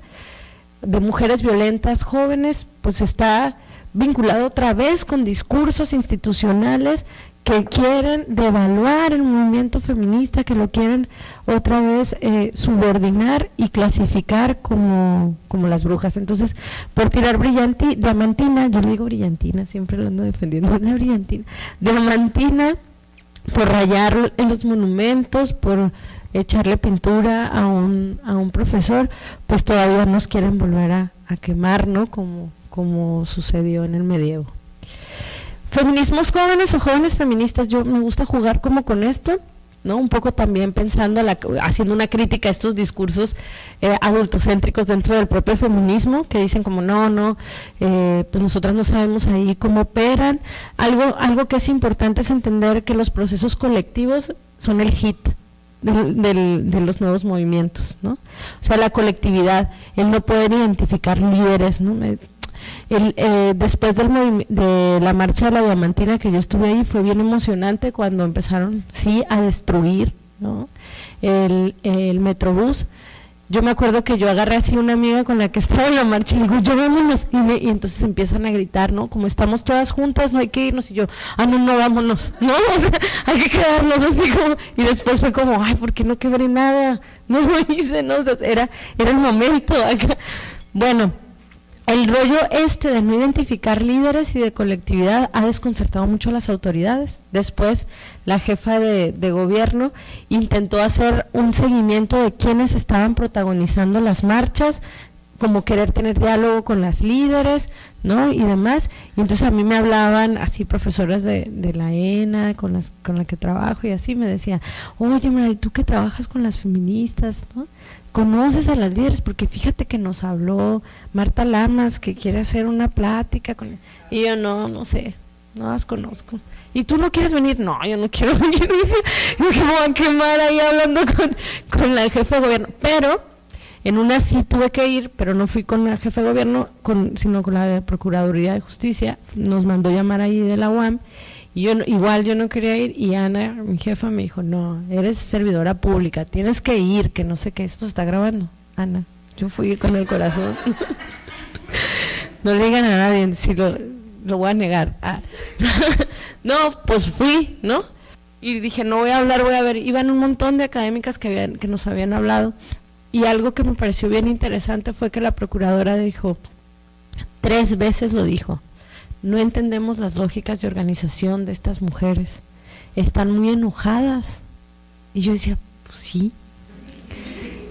de mujeres violentas jóvenes, pues está vinculado otra vez con discursos institucionales que quieren devaluar el movimiento feminista, que lo quieren otra vez eh, subordinar y clasificar como, como las brujas. Entonces, por tirar brillanti, diamantina, yo le digo brillantina, siempre lo ando defendiendo, la brillantina, diamantina, por rayar en los monumentos, por echarle pintura a un, a un profesor, pues todavía nos quieren volver a, a quemar, ¿no? Como, como sucedió en el medievo. Feminismos jóvenes o jóvenes feministas, yo me gusta jugar como con esto, ¿no? Un poco también pensando, haciendo una crítica a estos discursos eh, adultocéntricos dentro del propio feminismo, que dicen como no, no, eh, pues nosotras no sabemos ahí cómo operan. Algo, algo que es importante es entender que los procesos colectivos son el hit, de los nuevos movimientos, ¿no? O sea, la colectividad, el no poder identificar líderes, ¿no? Eh, después del de la marcha de la diamantina que yo estuve ahí fue bien emocionante cuando empezaron sí a destruir ¿no? el, el metrobús yo me acuerdo que yo agarré así una amiga con la que estaba en la marcha y le digo, yo vámonos. Y, y, entonces empiezan a gritar, ¿no? Como estamos todas juntas, no hay que irnos. Y yo, ah, no, no, vámonos. No, o sea, hay que quedarnos así como. Y después fue como, ay, ¿por qué no quebré nada? No lo hice, ¿no? era, era el momento acá. Bueno, el rollo este de no identificar líderes y de colectividad ha desconcertado mucho a las autoridades. Después, la jefa de, gobierno intentó hacer un seguimiento de quienes estaban protagonizando las marchas, como querer tener diálogo con las líderes, ¿no? Y demás. Y entonces a mí me hablaban así profesoras de, de la ENA, con las con la que trabajo y así me decían, oye, María, tú que trabajas con las feministas, ¿no? Conoces a las líderes, porque fíjate que nos habló Marta Lamas, que quiere hacer una plática con... Y yo no, no sé, no las conozco. ¿Y tú no quieres venir? No, yo no quiero venir. Yo voy a quemar ahí hablando con, con la jefa de gobierno. Pero en una sí tuve que ir, pero no fui con la jefa de gobierno, con, sino con la de Procuraduría de Justicia. Nos mandó llamar ahí de la UAM y yo igual yo no quería ir y Ana, mi jefa, me dijo, no, eres servidora pública, tienes que ir, que no sé qué, esto está grabando. Ana, yo fui con el corazón. no le digan a nadie, si lo, lo voy a negar. Ah. no, pues fui, ¿no? Y dije, no voy a hablar, voy a ver. Iban un montón de académicas que, habían, que nos habían hablado. Y algo que me pareció bien interesante fue que la procuradora dijo, tres veces lo dijo, no entendemos las lógicas de organización de estas mujeres, están muy enojadas. Y yo decía, pues sí,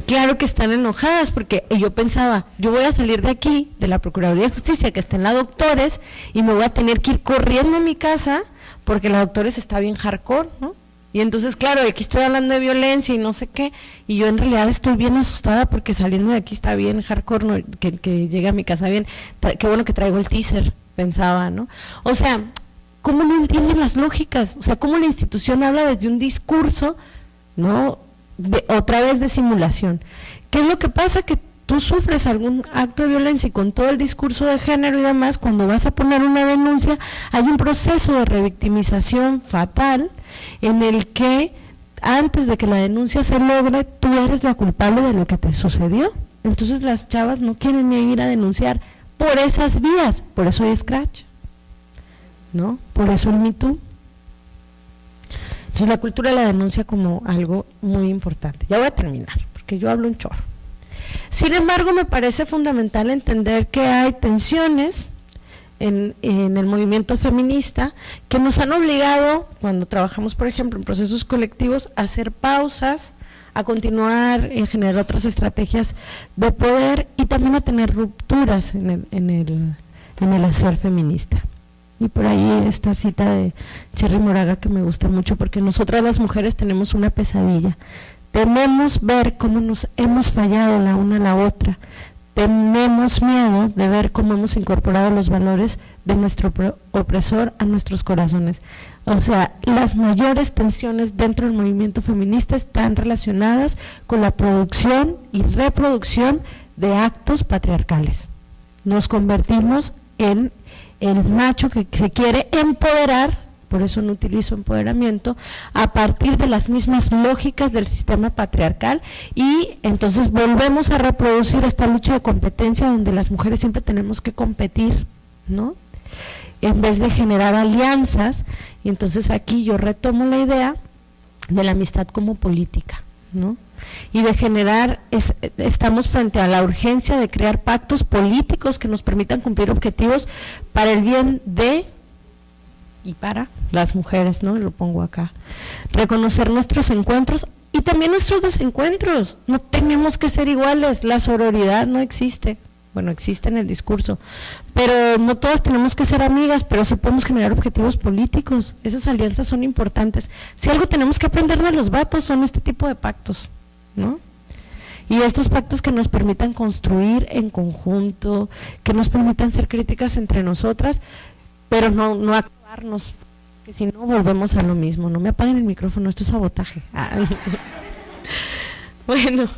claro que están enojadas, porque yo pensaba, yo voy a salir de aquí, de la Procuraduría de Justicia, que está en la Doctores, y me voy a tener que ir corriendo a mi casa, porque la Doctores está bien hardcore, ¿no? Y entonces, claro, aquí estoy hablando de violencia y no sé qué, y yo en realidad estoy bien asustada porque saliendo de aquí está bien hardcore, que, que llegue a mi casa bien, qué bueno que traigo el teaser, pensaba, ¿no? O sea, ¿cómo no entienden las lógicas? O sea, ¿cómo la institución habla desde un discurso, ¿no? De, otra vez de simulación. ¿Qué es lo que pasa? Que tú sufres algún acto de violencia y con todo el discurso de género y demás, cuando vas a poner una denuncia, hay un proceso de revictimización fatal en el que antes de que la denuncia se logre, tú eres la culpable de lo que te sucedió. Entonces las chavas no quieren ni ir a denunciar por esas vías, por eso hay Scratch, ¿no? Por eso el Me Entonces la cultura la denuncia como algo muy importante. Ya voy a terminar, porque yo hablo un chorro. Sin embargo, me parece fundamental entender que hay tensiones en, el movimiento feminista que nos han obligado, cuando trabajamos, por ejemplo, en procesos colectivos, a hacer pausas, a continuar y a generar otras estrategias de poder y también a tener rupturas en el, en el, en el hacer feminista. Y por ahí esta cita de Cherry Moraga que me gusta mucho porque nosotras las mujeres tenemos una pesadilla. Tememos ver cómo nos hemos fallado la una a la otra, tenemos miedo de ver cómo hemos incorporado los valores de nuestro opresor a nuestros corazones. O sea, las mayores tensiones dentro del movimiento feminista están relacionadas con la producción y reproducción de actos patriarcales. Nos convertimos en el macho que se quiere empoderar por eso no utilizo empoderamiento, a partir de las mismas lógicas del sistema patriarcal y entonces volvemos a reproducir esta lucha de competencia donde las mujeres siempre tenemos que competir, ¿no? En vez de generar alianzas, y entonces aquí yo retomo la idea de la amistad como política, ¿no? y de generar, estamos frente a la urgencia de crear pactos políticos que nos permitan cumplir objetivos para el bien de y para las mujeres, ¿no? Lo pongo acá. Reconocer nuestros encuentros y también nuestros desencuentros. No tenemos que ser iguales. La sororidad no existe. Bueno, existe en el discurso. Pero no todas tenemos que ser amigas, pero sí podemos generar objetivos políticos. Esas alianzas son importantes. Si algo tenemos que aprender de los vatos son este tipo de pactos, ¿no? Y estos pactos que nos permitan construir en conjunto, que nos permitan ser críticas entre nosotras, pero no, no que si no volvemos a lo mismo. No me apaguen el micrófono, esto es sabotaje. Ah. bueno,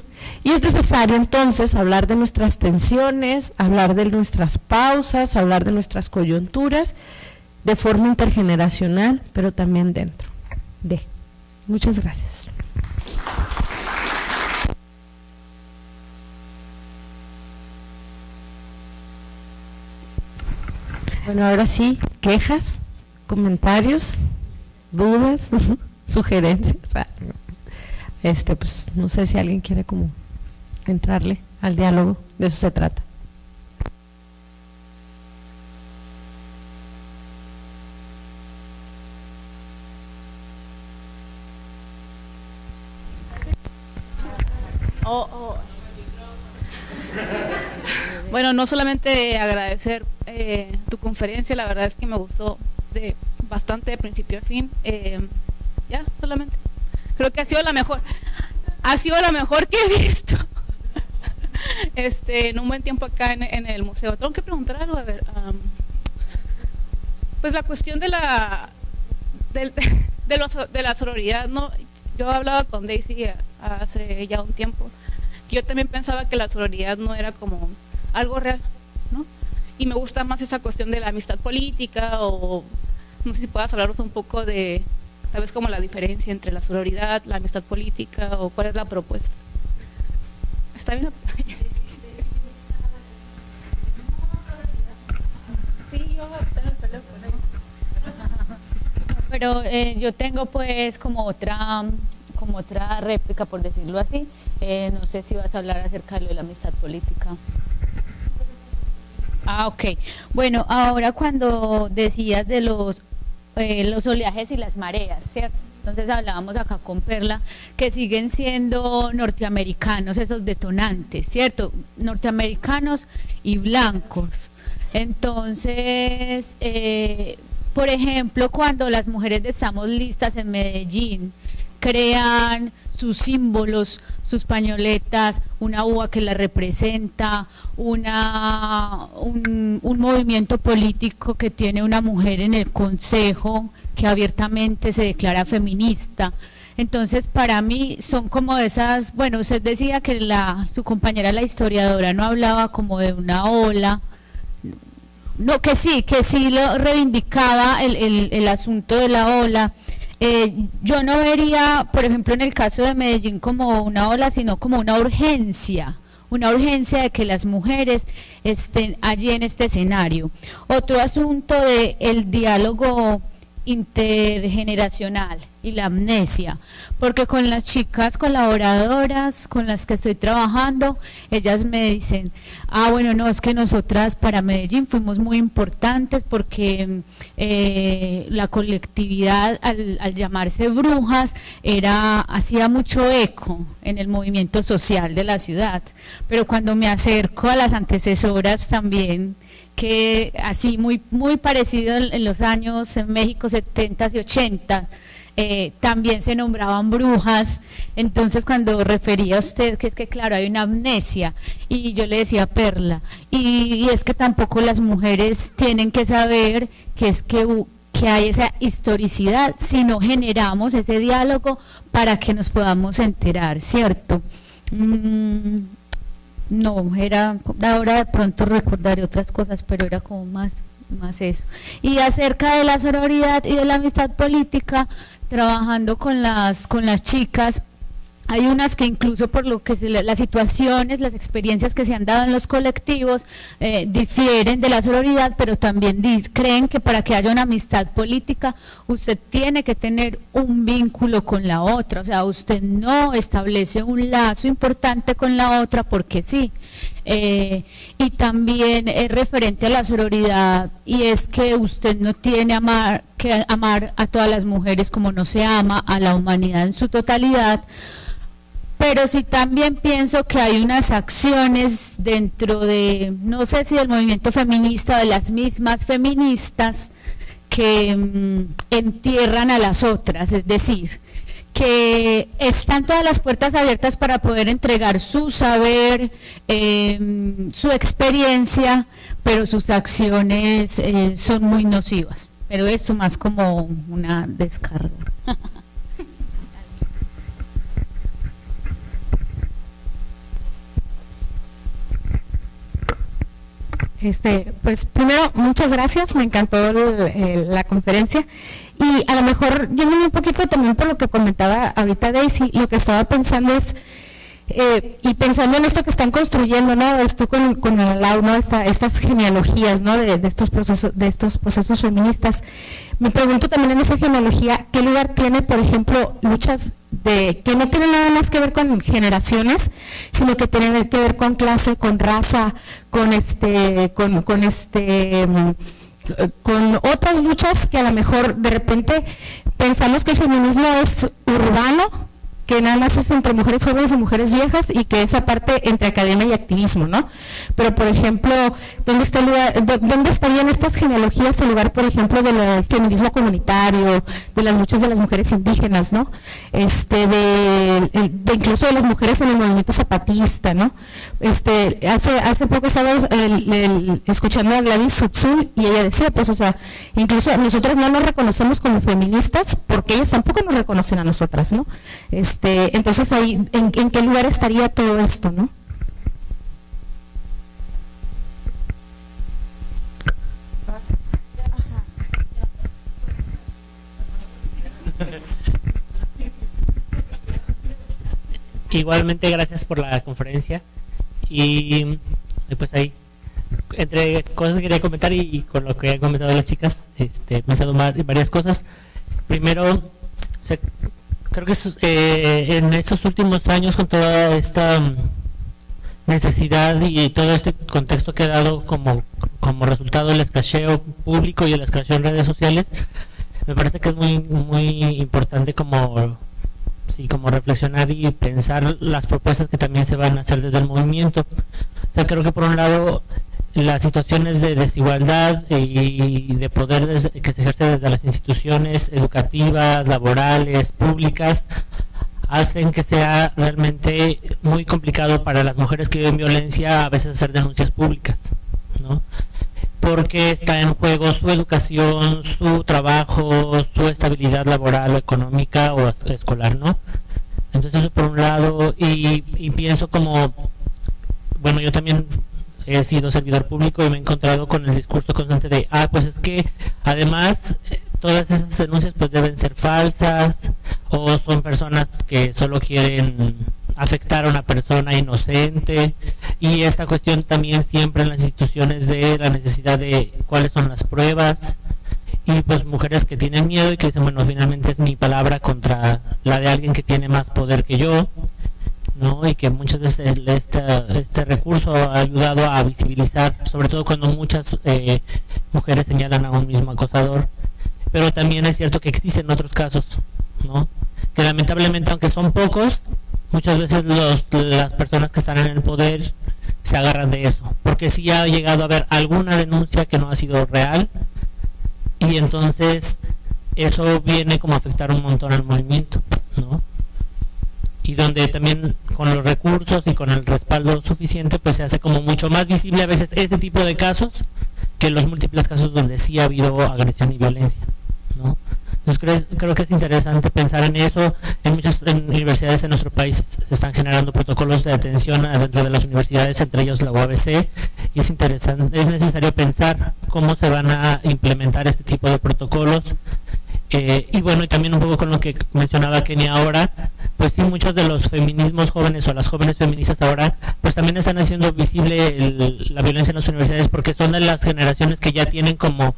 y es necesario entonces hablar de nuestras tensiones, hablar de nuestras pausas, hablar de nuestras coyunturas de forma intergeneracional, pero también dentro de. Muchas gracias. Bueno, ahora sí, quejas comentarios, dudas, sugerencias. Ah, este, pues no sé si alguien quiere como entrarle al diálogo, de eso se trata. Oh, oh. Bueno, no solamente agradecer eh, tu conferencia, la verdad es que me gustó de bastante de principio a fin. Eh, ya, solamente. Creo que ha sido la mejor. Ha sido la mejor que he visto. este, en un buen tiempo acá en, el museo. Tengo que preguntar algo, a ver. pues la cuestión de la de, de, la sororidad, ¿no? Yo hablaba con Daisy hace ya un tiempo. Que yo también pensaba que la sororidad no era como algo real, ¿no? Y me gusta más esa cuestión de la amistad política o no sé si puedas hablarnos un poco de tal vez como la diferencia entre la sororidad, la amistad política o cuál es la propuesta. ¿Está bien? Sí, yo. Pero eh, yo tengo pues como otra como otra réplica, por decirlo así. Eh, no sé si vas a hablar acerca de la amistad política. Ah, ok. Bueno, ahora cuando decías de los, eh, los oleajes y las mareas, ¿cierto? Entonces hablábamos acá con Perla que siguen siendo norteamericanos esos detonantes, ¿cierto? Norteamericanos y blancos. Entonces, eh, por ejemplo, cuando las mujeres Estamos Listas en Medellín crean sus símbolos, sus pañoletas, una uva que la representa, una, un, movimiento político que tiene una mujer en el consejo que abiertamente se declara feminista. Entonces, para mí son como esas, bueno, usted decía que la, su compañera la historiadora no hablaba como de una ola, no, que sí, que sí lo reivindicaba el, el asunto de la ola. Eh, yo no vería, por ejemplo, en el caso de Medellín como una ola, sino como una urgencia, una urgencia de que las mujeres estén allí en este escenario. Otro asunto de el diálogo intergeneracional y la amnesia, porque con las chicas colaboradoras con las que estoy trabajando, ellas me dicen, ah, bueno, no, es que nosotras para Medellín fuimos muy importantes porque eh, la colectividad al, llamarse brujas era hacía mucho eco en el movimiento social de la ciudad, pero cuando me acerco a las antecesoras también, que así muy, muy parecido en, en los años en México 70 y 80, eh, también se nombraban brujas, entonces cuando refería a usted que es que claro hay una amnesia y yo le decía Perla y, es que tampoco las mujeres tienen que saber que es que que hay esa historicidad si no generamos ese diálogo para que nos podamos enterar, ¿cierto? Mm, no, era, ahora de pronto recordaré otras cosas, pero era como más, más eso. Y acerca de la sororidad y de la amistad política, trabajando con las, con las chicas, hay unas que incluso por lo que se, las situaciones, las experiencias que se han dado en los colectivos eh, difieren de la sororidad, pero también creen que para que haya una amistad política usted tiene que tener un vínculo con la otra, o sea, usted no establece un lazo importante con la otra porque sí. Eh, y también es referente a la sororidad y es que usted no tiene amar, que amar a todas las mujeres como no se ama a la humanidad en su totalidad pero sí también pienso que hay unas acciones dentro de, no sé si del movimiento feminista, de las mismas feministas, que mmm, entierran a las otras, es decir, que están todas las puertas abiertas para poder entregar su saber, eh, su experiencia, pero sus acciones eh, son muy nocivas. Pero esto más como una descarga. Este, pues primero, muchas gracias, me encantó el, el, la conferencia. Y a lo mejor yéndome un poquito también por lo que comentaba ahorita Daisy, lo que estaba pensando es, eh, y pensando en esto que están construyendo, ¿no? Esto con, con el Lau, ¿no? Esta, estas genealogías, ¿no? De, de, estos procesos, de estos procesos feministas. Me pregunto también en esa genealogía, ¿qué lugar tiene, por ejemplo, luchas de que no tienen nada más que ver con generaciones, sino que tienen que ver con clase, con raza, con este, con, con este con otras luchas que a lo mejor de repente pensamos que el feminismo es urbano, que nada más es entre mujeres jóvenes y mujeres viejas y que esa parte entre academia y activismo, ¿no? Pero, por ejemplo, ¿dónde, está el lugar, ¿dónde estarían estas genealogías el lugar, por ejemplo, del feminismo comunitario, de las luchas de las mujeres indígenas, ¿no? Este, de, incluso de las mujeres en el movimiento zapatista, ¿no? Este, hace, hace poco estaba el, el, escuchando a Gladys Sutsul y ella decía, pues, o sea, incluso nosotros no nos reconocemos como feministas porque ellas tampoco nos reconocen a nosotras, ¿no? Entonces ahí, ¿en, ¿en, qué lugar estaría todo esto, no? Igualmente, gracias por la conferencia. Y, y pues ahí, entre cosas que quería comentar y, con lo que han comentado las chicas, este, me han varias cosas. Primero, se, creo que eh, en estos últimos años con toda esta necesidad y todo este contexto que ha dado como, como resultado el escacheo público y el escacheo en redes sociales, me parece que es muy, muy importante como, sí, como reflexionar y pensar las propuestas que también se van a hacer desde el movimiento. O sea, creo que por un lado las situaciones de desigualdad y de poder que se ejerce desde las instituciones educativas, laborales, públicas, hacen que sea realmente muy complicado para las mujeres que viven violencia a veces hacer denuncias públicas, ¿no? Porque está en juego su educación, su trabajo, su estabilidad laboral o económica o escolar, ¿no? Entonces eso por un lado, y pienso como, bueno, yo también he sido servidor público y me he encontrado con el discurso constante de, ah, pues es que además todas esas denuncias pues deben ser falsas o son personas que solo quieren afectar a una persona inocente y esta cuestión también siempre en las instituciones de la necesidad de cuáles son las pruebas. Y pues mujeres que tienen miedo y que dicen bueno finalmente es mi palabra contra la de alguien que tiene más poder que yo ¿no? y que muchas veces este, este recurso ha ayudado a visibilizar, sobre todo cuando muchas eh, mujeres señalan a un mismo acosador, pero también es cierto que existen otros casos, ¿no? que lamentablemente aunque son pocos, muchas veces los, las personas que están en el poder se agarran de eso, porque si ha llegado a haber alguna denuncia que no ha sido real y entonces eso viene como a afectar un montón al movimiento, ¿no? Y donde también con los recursos y con el respaldo suficiente pues se hace como mucho más visible a veces ese tipo de casos que los múltiples casos donde sí ha habido agresión y violencia ¿no? Entonces creo, que es interesante pensar en eso. En muchas universidades en nuestro país se están generando protocolos de atención dentro de las universidades, entre ellos la UABC, y es interesante, es necesario pensar cómo se van a implementar este tipo de protocolos. Eh, y bueno, y también un poco con lo que mencionaba Kenia ahora, pues sí, muchos de los feminismos jóvenes o las jóvenes feministas ahora, pues también están haciendo visible la violencia en las universidades porque son de las generaciones que ya tienen como,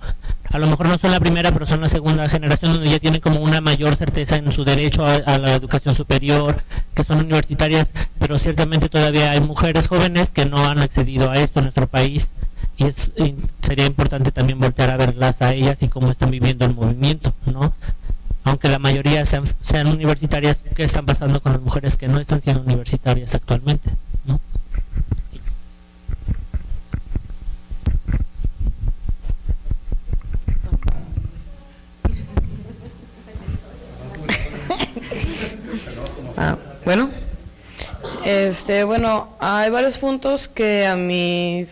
a lo mejor no son la primera, pero son la segunda generación donde ya tienen como una mayor certeza en su derecho a, la educación superior, que son universitarias, pero ciertamente todavía hay mujeres jóvenes que no han accedido a esto en nuestro país y es sería importante también voltear a verlas a ellas y cómo están viviendo el movimiento, ¿no? aunque la mayoría sean, universitarias, ¿qué están pasando con las mujeres que no están siendo universitarias actualmente? ¿no? Ah, bueno, este, bueno, hay varios puntos que a mí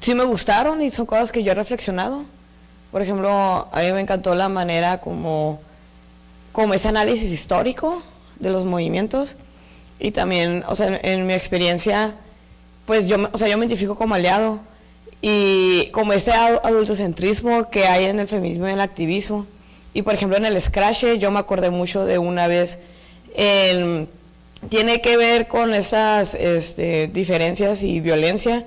sí me gustaron y son cosas que yo he reflexionado. Por ejemplo, a mí me encantó la manera como como ese análisis histórico de los movimientos y también, o sea, en, mi experiencia, pues yo, o sea, yo me identifico como aliado y como ese adultocentrismo que hay en el feminismo y en el activismo. Y por ejemplo en el Scratch yo me acordé mucho de una vez, tiene que ver con esas este, diferencias y violencia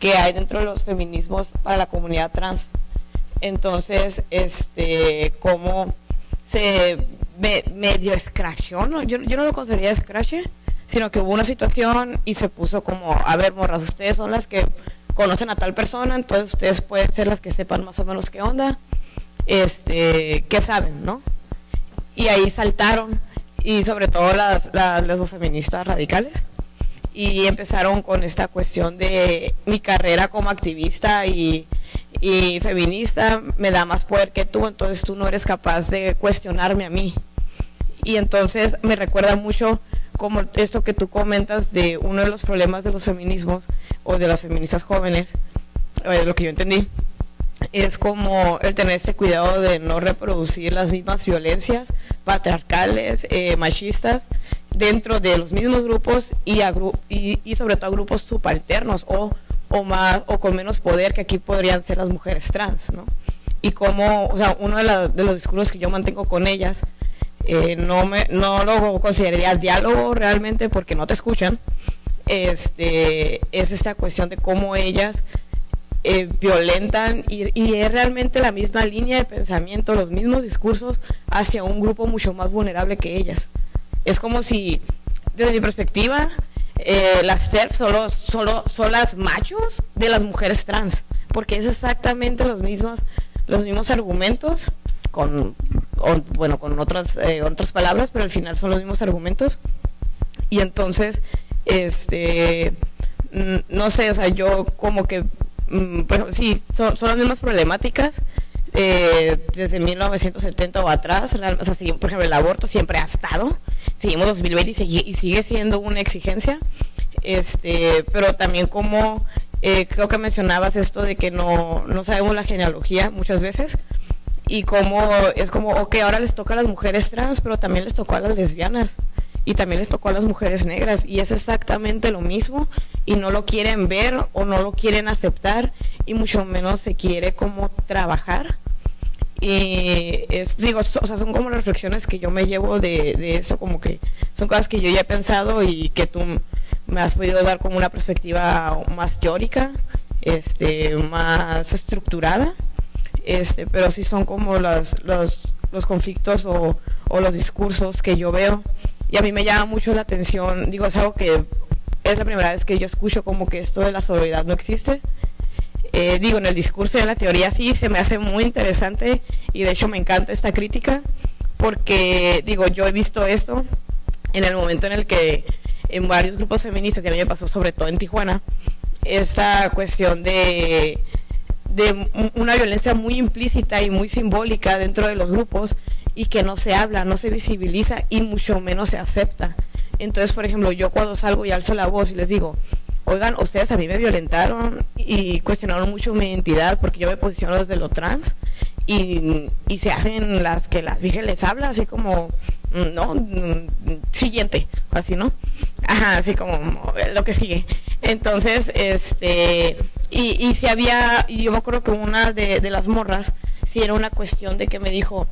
que hay dentro de los feminismos para la comunidad trans. Entonces, este, como se medio escrachó, ¿no? Yo, yo no lo consideraría scratch, sino que hubo una situación y se puso como, a ver, morras, ustedes son las que conocen a tal persona, entonces ustedes pueden ser las que sepan más o menos qué onda, este, qué saben, ¿no? Y ahí saltaron, y sobre todo las, las feministas radicales, y empezaron con esta cuestión de mi carrera como activista y y feminista me da más poder que tú, entonces tú no eres capaz de cuestionarme a mí. Y entonces me recuerda mucho como esto que tú comentas de uno de los problemas de los feminismos o de las feministas jóvenes, de lo que yo entendí, es como el tener ese cuidado de no reproducir las mismas violencias patriarcales, eh, machistas, dentro de los mismos grupos y, y, y sobre todo grupos subalternos o o más o con menos poder que aquí podrían ser las mujeres trans, ¿no? Y como, o sea, uno de, los discursos que yo mantengo con ellas, eh, no, me, no lo consideraría diálogo realmente porque no te escuchan, este, es esta cuestión de cómo ellas eh, violentan y, y, es realmente la misma línea de pensamiento, los mismos discursos hacia un grupo mucho más vulnerable que ellas. Es como si, desde mi perspectiva, eh, las TERF solo, solo son las machos de las mujeres trans, porque es exactamente los mismos, los mismos argumentos, con, bueno, con otras, eh, otras palabras, pero al final son los mismos argumentos. Y entonces, este, mm, no sé, o sea, yo como que, mm, sí, son, son las mismas problemáticas, eh, desde 1970 o atrás, o sea, por ejemplo, el aborto siempre ha estado, seguimos 2020 y, sigue siendo una exigencia, este, pero también como eh, creo que mencionabas esto de que no, no sabemos la genealogía muchas veces y como es como, ok, ahora les toca a las mujeres trans, pero también les tocó a las lesbianas y también les tocó a las mujeres negras y es exactamente lo mismo y no lo quieren ver o no lo quieren aceptar y mucho menos se quiere como trabajar y es, digo, o sea, son como reflexiones que yo me llevo de, de esto, como que son cosas que yo ya he pensado y que tú me has podido dar como una perspectiva más teórica, este, más estructurada, este, pero sí son como los, los, los conflictos o, o los discursos que yo veo y a mí me llama mucho la atención, digo, es algo que es la primera vez que yo escucho como que esto de la sororidad no existe. Eh, digo, en el discurso y en la teoría sí, se me hace muy interesante y de hecho me encanta esta crítica porque, digo, yo he visto esto en el momento en el que en varios grupos feministas, y a mí me pasó sobre todo en Tijuana, esta cuestión de, de una violencia muy implícita y muy simbólica dentro de los grupos y que no se habla, no se visibiliza y mucho menos se acepta. Entonces, por ejemplo, yo cuando salgo y alzo la voz y les digo, oigan, ustedes a mí me violentaron y cuestionaron mucho mi identidad porque yo me posiciono desde lo trans y, se hacen las que las virgen les habla así como, mm, no, mm, siguiente, así, ¿no? Ajá, así como lo que sigue. Entonces, este, y, y si había, y yo me acuerdo que una de, de las morras, si era una cuestión de que me dijo,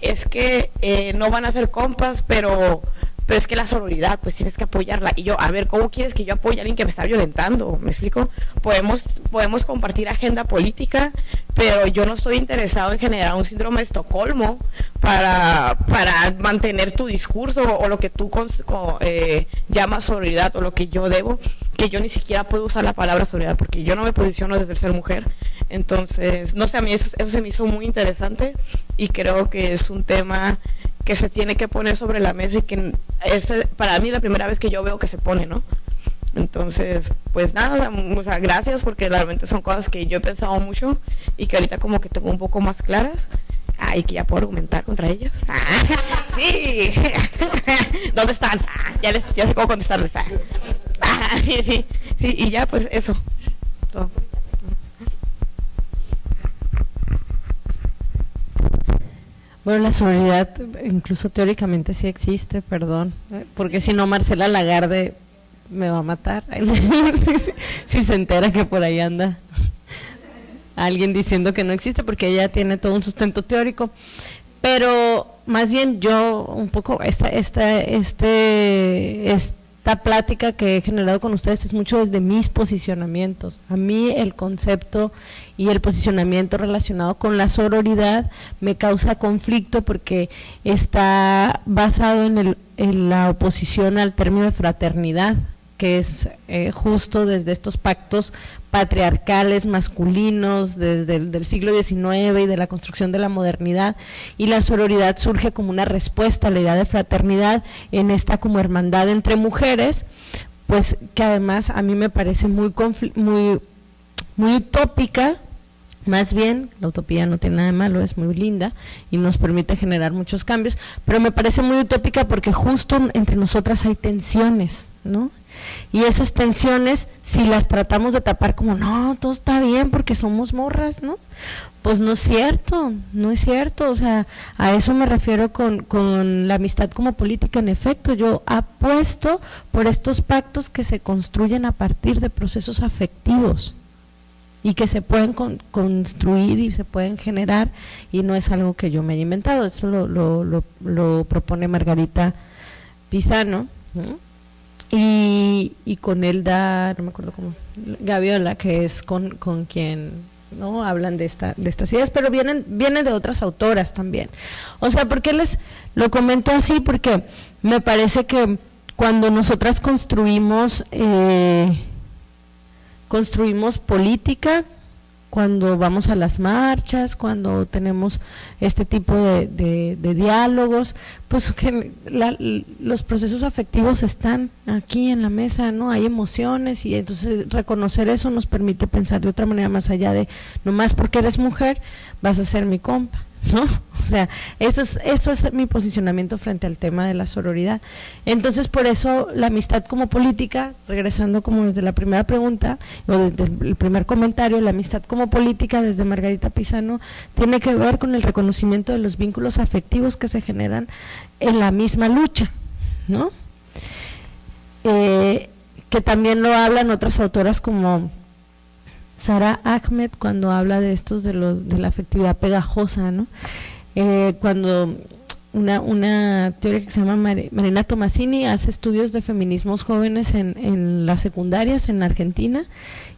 es que eh, no van a ser compas, pero pero es que la sororidad, pues tienes que apoyarla. Y yo, a ver, ¿cómo quieres que yo apoye a alguien que me está violentando? ¿Me explico? Podemos, podemos compartir agenda política, pero yo no estoy interesado en generar un síndrome de Estocolmo para, para mantener tu discurso o, lo que tú eh, llamas sororidad o lo que yo debo, que yo ni siquiera puedo usar la palabra sororidad porque yo no me posiciono desde el ser mujer. Entonces, no sé, a mí eso, eso se me hizo muy interesante y creo que es un tema que se tiene que poner sobre la mesa y que es para mí la primera vez que yo veo que se pone, ¿no? Entonces, pues nada, o sea, gracias porque realmente son cosas que yo he pensado mucho y que ahorita como que tengo un poco más claras. Ay, que ya puedo argumentar contra ellas. sí. ¿Dónde están? ya, les, ya sé cómo contestarles. y ya pues eso. Bueno, la sororidad incluso teóricamente sí existe, perdón, porque si no Marcela Lagarde me va a matar si se entera que por ahí anda alguien diciendo que no existe porque ella tiene todo un sustento teórico. Pero más bien yo un poco esta, esta, este, esta plática que he generado con ustedes es mucho desde mis posicionamientos. A mí el concepto y el posicionamiento relacionado con la sororidad me causa conflicto porque está basado en, el, en la oposición al término de fraternidad, que es eh, justo desde estos pactos patriarcales masculinos desde el del siglo XIX y de la construcción de la modernidad y la sororidad surge como una respuesta a la idea de fraternidad en esta como hermandad entre mujeres pues que además a mí me parece muy muy muy utópica más bien, la utopía no tiene nada de malo, es muy linda y nos permite generar muchos cambios, pero me parece muy utópica porque justo entre nosotras hay tensiones, ¿no? Y esas tensiones, si las tratamos de tapar como, no, todo está bien porque somos morras, ¿no? Pues no es cierto, no es cierto, o sea, a eso me refiero con, con la amistad como política, en efecto, yo apuesto por estos pactos que se construyen a partir de procesos afectivos, y que se pueden construir y se pueden generar y no es algo que yo me haya inventado, eso lo, lo, propone Margarita Pisano y, y, con Elda, no me acuerdo cómo, Gaviola, que es con, con quien no hablan de esta de estas ideas pero vienen vienen de otras autoras también. O sea porque les lo comento así porque me parece que cuando nosotras construimos, eh, construimos política, cuando vamos a las marchas, cuando tenemos este tipo de, diálogos, pues que los procesos afectivos están aquí en la mesa, ¿no? Hay emociones y entonces reconocer eso nos permite pensar de otra manera más allá de, nomás porque eres mujer, vas a ser mi compa. ¿no? O sea, eso es, eso es mi posicionamiento frente al tema de la sororidad. Entonces, por eso la amistad como política, regresando como desde la primera pregunta, o desde el primer comentario, la amistad como política desde Margarita Pisano tiene que ver con el reconocimiento de los vínculos afectivos que se generan en la misma lucha, ¿no? Eh, que también lo hablan otras autoras como Sara Ahmed cuando habla de estos de los de la afectividad pegajosa, ¿no? Eh, cuando una, una teórica que se llama Marina Tomasini hace estudios de feminismos jóvenes en, en las secundarias en Argentina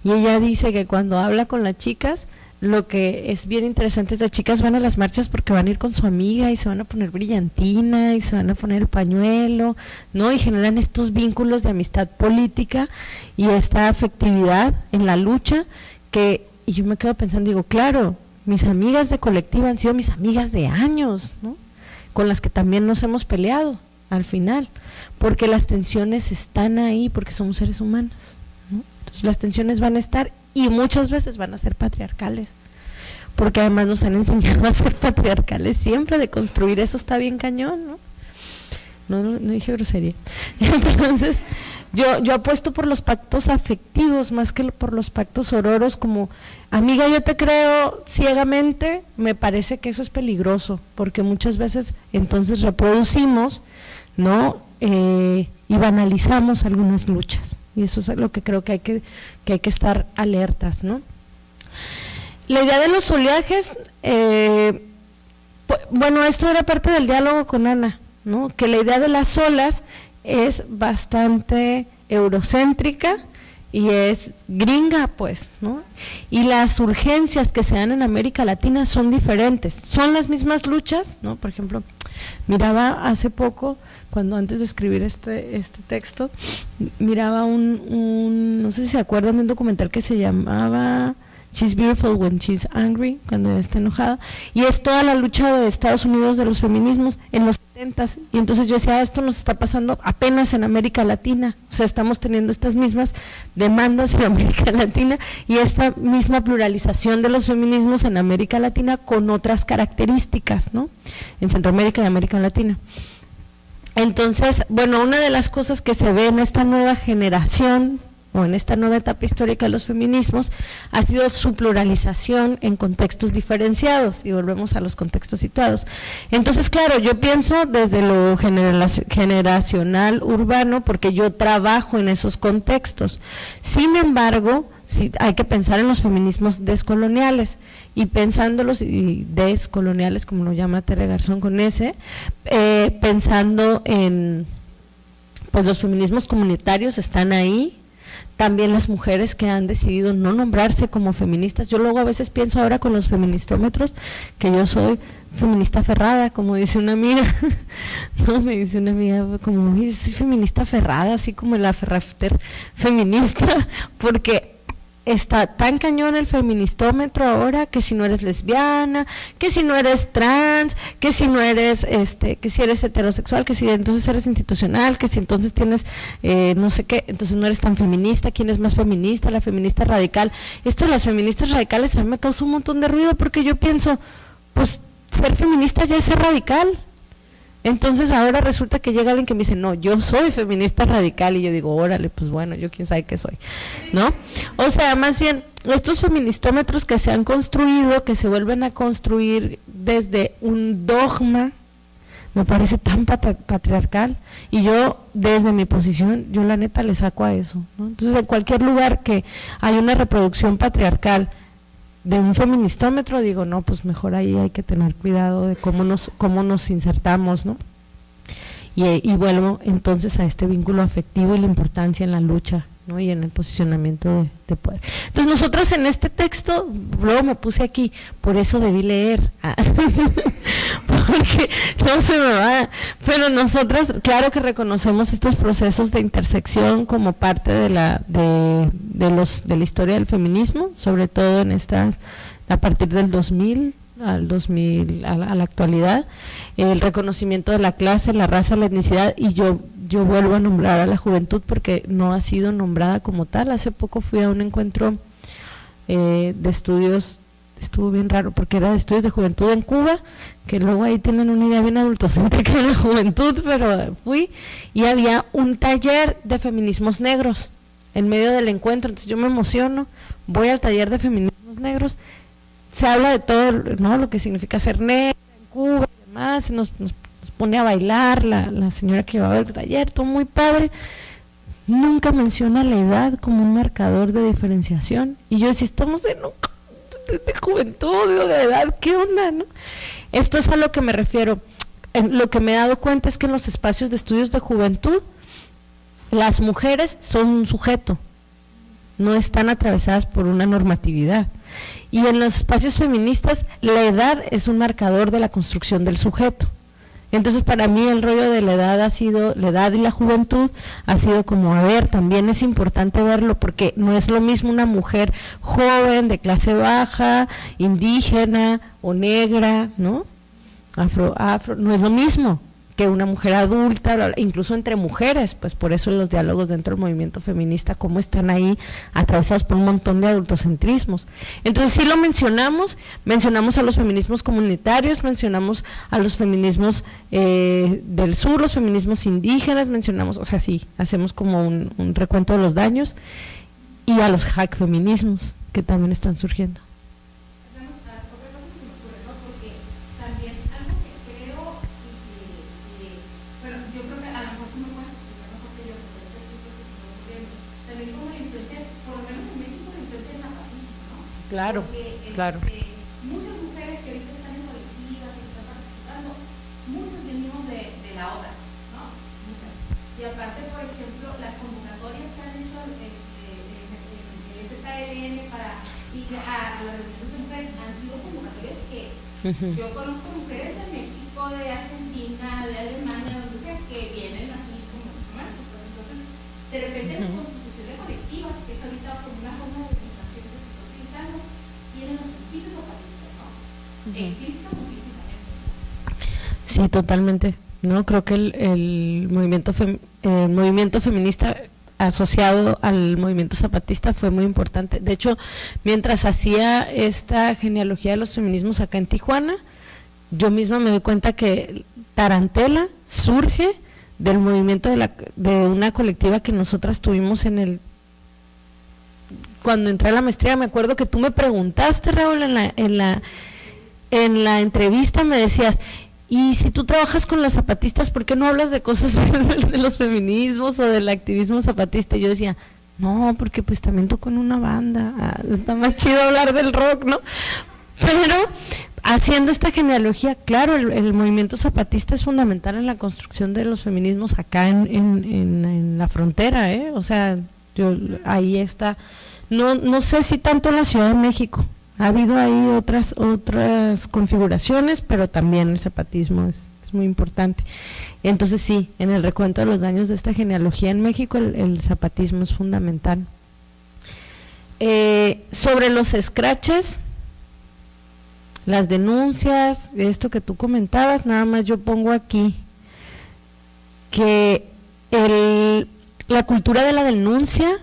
y ella dice que cuando habla con las chicas lo que es bien interesante es las chicas van a las marchas porque van a ir con su amiga y se van a poner brillantina y se van a poner el pañuelo, ¿no? Y generan estos vínculos de amistad política y esta afectividad en la lucha que, y yo me quedo pensando, digo, claro, mis amigas de colectiva han sido mis amigas de años, ¿no? Con las que también nos hemos peleado al final, porque las tensiones están ahí, porque somos seres humanos, ¿no? Entonces las tensiones van a estar y muchas veces van a ser patriarcales, porque además nos han enseñado a ser patriarcales siempre, de construir eso está bien cañón, ¿no? No, no, no dije grosería. Entonces, yo, yo apuesto por los pactos afectivos más que por los pactos ororos, como amiga, yo te creo ciegamente, me parece que eso es peligroso, porque muchas veces entonces reproducimos, ¿no? Eh, y banalizamos algunas luchas. Y eso es lo que creo que hay que, que, hay que estar alertas, ¿no? La idea de los oleajes, eh, bueno, esto era parte del diálogo con Ana, ¿no? Que la idea de las olas es bastante eurocéntrica y es gringa, pues, ¿no? Y las urgencias que se dan en América Latina son diferentes. Son las mismas luchas, ¿no? Por ejemplo, miraba hace poco, cuando antes de escribir este, este texto, miraba un, un, no sé si se acuerdan de un documental que se llamaba She's Beautiful When She's Angry, cuando está enojada, y es toda la lucha de Estados Unidos de los feminismos en los 70 y entonces yo decía, ah, esto nos está pasando apenas en América Latina, o sea, estamos teniendo estas mismas demandas en América Latina y esta misma pluralización de los feminismos en América Latina con otras características, ¿no? En Centroamérica y América Latina. Entonces, bueno, una de las cosas que se ve en esta nueva generación o en esta nueva etapa histórica de los feminismos ha sido su pluralización en contextos diferenciados y volvemos a los contextos situados. Entonces, claro, yo pienso desde lo generacional urbano porque yo trabajo en esos contextos. Sin embargo, sí, hay que pensar en los feminismos descoloniales y pensándolos y descoloniales, como lo llama Tere Garzón con ese, eh, pensando en, pues los feminismos comunitarios están ahí, también las mujeres que han decidido no nombrarse como feministas. Yo luego a veces pienso ahora con los feministómetros que yo soy feminista ferrada, como dice una amiga, no me dice una amiga como soy feminista ferrada, así como la ferrafter feminista, porque está tan cañón el feministómetro ahora que si no eres lesbiana, que si no eres trans, que si no eres, este, que si eres heterosexual, que si entonces eres institucional, que si entonces tienes eh, no sé qué, entonces no eres tan feminista, ¿quién es más feminista? La feminista radical. Esto de las feministas radicales a mí me causa un montón de ruido porque yo pienso, pues ser feminista ya es ser radical. Entonces ahora resulta que llega alguien que me dice, no, yo soy feminista radical y yo digo, órale, pues bueno, yo quién sabe qué soy, ¿no? O sea, más bien, estos feministómetros que se han construido, que se vuelven a construir desde un dogma, me parece tan patriarcal y yo desde mi posición, yo la neta le saco a eso, ¿no? Entonces en cualquier lugar que hay una reproducción patriarcal, de un feministómetro, digo, no, pues mejor ahí hay que tener cuidado de cómo nos, cómo nos insertamos, ¿no? Y, vuelvo entonces a este vínculo afectivo y la importancia en la lucha y en el posicionamiento de, poder. Entonces nosotros en este texto, luego me puse aquí, por eso debí leer, ah, porque no se me va. Pero nosotras, claro que reconocemos estos procesos de intersección como parte de la de, de los de la historia del feminismo, sobre todo en estas a partir del 2000 al 2000 a la, a la actualidad, el reconocimiento de la clase, la raza, la etnicidad y yo yo vuelvo a nombrar a la juventud porque no ha sido nombrada como tal. Hace poco fui a un encuentro eh, de estudios estuvo bien raro porque era de estudios de juventud en Cuba, que luego ahí tienen una idea bien adultocéntrica de la juventud, pero fui y había un taller de feminismos negros en medio del encuentro, entonces yo me emociono, voy al taller de feminismos negros, se habla de todo ¿no? lo que significa ser negra en Cuba y demás, nos, nos, pone a bailar la, señora que llevaba el taller, todo muy padre, nunca menciona la edad como un marcador de diferenciación. Y yo decía, estamos en un de juventud, de edad, ¿qué onda? No? Esto es a lo que me refiero. En lo que me he dado cuenta es que en los espacios de estudios de juventud, las mujeres son un sujeto, no están atravesadas por una normatividad. Y en los espacios feministas, la edad es un marcador de la construcción del sujeto. Entonces para mí el rollo de la edad ha sido, la edad y la juventud ha sido como, a ver, también es importante verlo porque no es lo mismo una mujer joven, de clase baja, indígena o negra, ¿no? Afro, afro, no es lo mismo que una mujer adulta, incluso entre mujeres, pues por eso los diálogos dentro del movimiento feminista, cómo están ahí atravesados por un montón de adultocentrismos. Entonces sí lo mencionamos, mencionamos a los feminismos comunitarios, mencionamos a los feminismos eh, del sur, los feminismos indígenas, mencionamos, o sea, sí, hacemos como un recuento de los daños, y a los hack feminismos que también están surgiendo. Claro, Porque, claro. Este, muchas mujeres que ahorita están en colectivas, que están participando, muchas venimos de, de la otra, ¿no? Muchas. Y aparte, por ejemplo, las convocatorias que han hecho este, el SKLN para ir a, a las reuniones de mujeres han sido convocatorias que uh -huh. yo conozco mujeres de México, de Argentina, de Alemania, donde sea, que vienen así como. Pues, entonces, de repente, uh -huh. Sí, totalmente. No creo que el, el movimiento fem, el movimiento feminista asociado al movimiento zapatista fue muy importante. De hecho, mientras hacía esta genealogía de los feminismos acá en Tijuana, yo misma me doy cuenta que Tarantela surge del movimiento de, la, de una colectiva que nosotras tuvimos en el cuando entré a la maestría, me acuerdo que tú me preguntaste, Raúl, en la, en la, en la entrevista me decías, y si tú trabajas con las zapatistas, ¿por qué no hablas de cosas de los feminismos o del activismo zapatista? Y yo decía, no, porque pues también toco en una banda, ah, está más chido hablar del rock, ¿no? Pero haciendo esta genealogía, claro, el, el, movimiento zapatista es fundamental en la construcción de los feminismos acá en, en, en, en la frontera, ¿eh? O sea, yo, ahí está no, no sé si tanto en la Ciudad de México. Ha habido ahí otras otras configuraciones, pero también el zapatismo es, es muy importante. Entonces sí, en el recuento de los daños de esta genealogía en México, el, zapatismo es fundamental. Eh, sobre los scratches, las denuncias, esto que tú comentabas, nada más yo pongo aquí que el, la cultura de la denuncia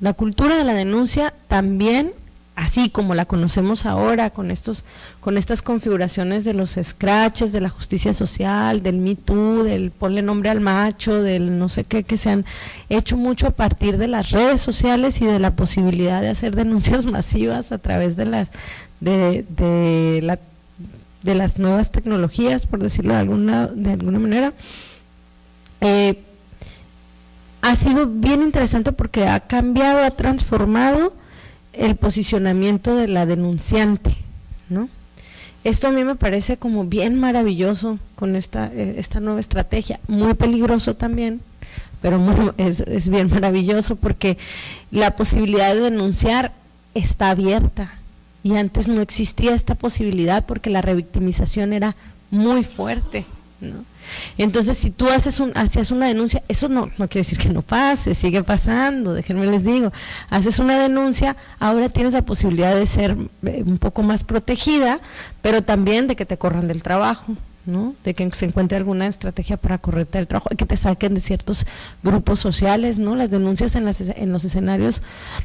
la cultura de la denuncia también, así como la conocemos ahora, con estos, con estas configuraciones de los scratches, de la justicia social, del Me Too, del ponle nombre al macho, del no sé qué, que se han hecho mucho a partir de las redes sociales y de la posibilidad de hacer denuncias masivas a través de las de, de, la, de las nuevas tecnologías, por decirlo de alguna, de alguna manera. Eh, ha sido bien interesante porque ha cambiado, ha transformado el posicionamiento de la denunciante, ¿no? Esto a mí me parece como bien maravilloso con esta, esta nueva estrategia, muy peligroso también, pero es, es bien maravilloso porque la posibilidad de denunciar está abierta y antes no existía esta posibilidad porque la revictimización era muy fuerte, ¿no? Entonces, si tú haces un, hacías una denuncia, eso no, no quiere decir que no pase, sigue pasando, déjenme les digo, haces una denuncia, ahora tienes la posibilidad de ser eh, un poco más protegida, pero también de que te corran del trabajo, ¿no? de que se encuentre alguna estrategia para correrte del trabajo, que te saquen de ciertos grupos sociales, ¿no? Las denuncias en, las, en los escenarios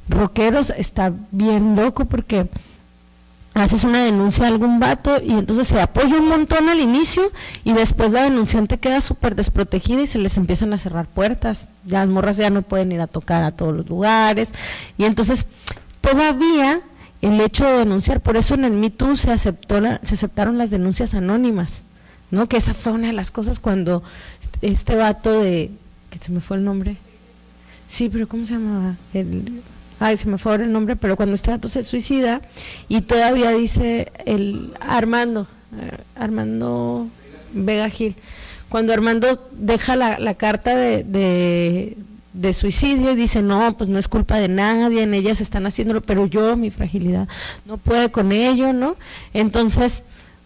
rockeros está bien loco porque haces una denuncia a algún vato y entonces se apoya un montón al inicio y después la denunciante queda súper desprotegida y se les empiezan a cerrar puertas. Ya las morras ya no pueden ir a tocar a todos los lugares y entonces todavía el hecho de denunciar, por eso en el Me Too se, aceptó se aceptaron las denuncias anónimas, ¿no? Que esa fue una de las cosas cuando este vato de, que se me fue el nombre, sí, pero ¿cómo se llamaba? El, ay, se me fue ahora el nombre, pero cuando este dato se suicida y todavía dice el Armando, eh, Armando Vega Gil, cuando Armando deja la, carta de, de, suicidio y dice, no, pues no es culpa de nadie, en ellas están haciéndolo, pero yo, mi fragilidad, no puede con ello, ¿no? Entonces,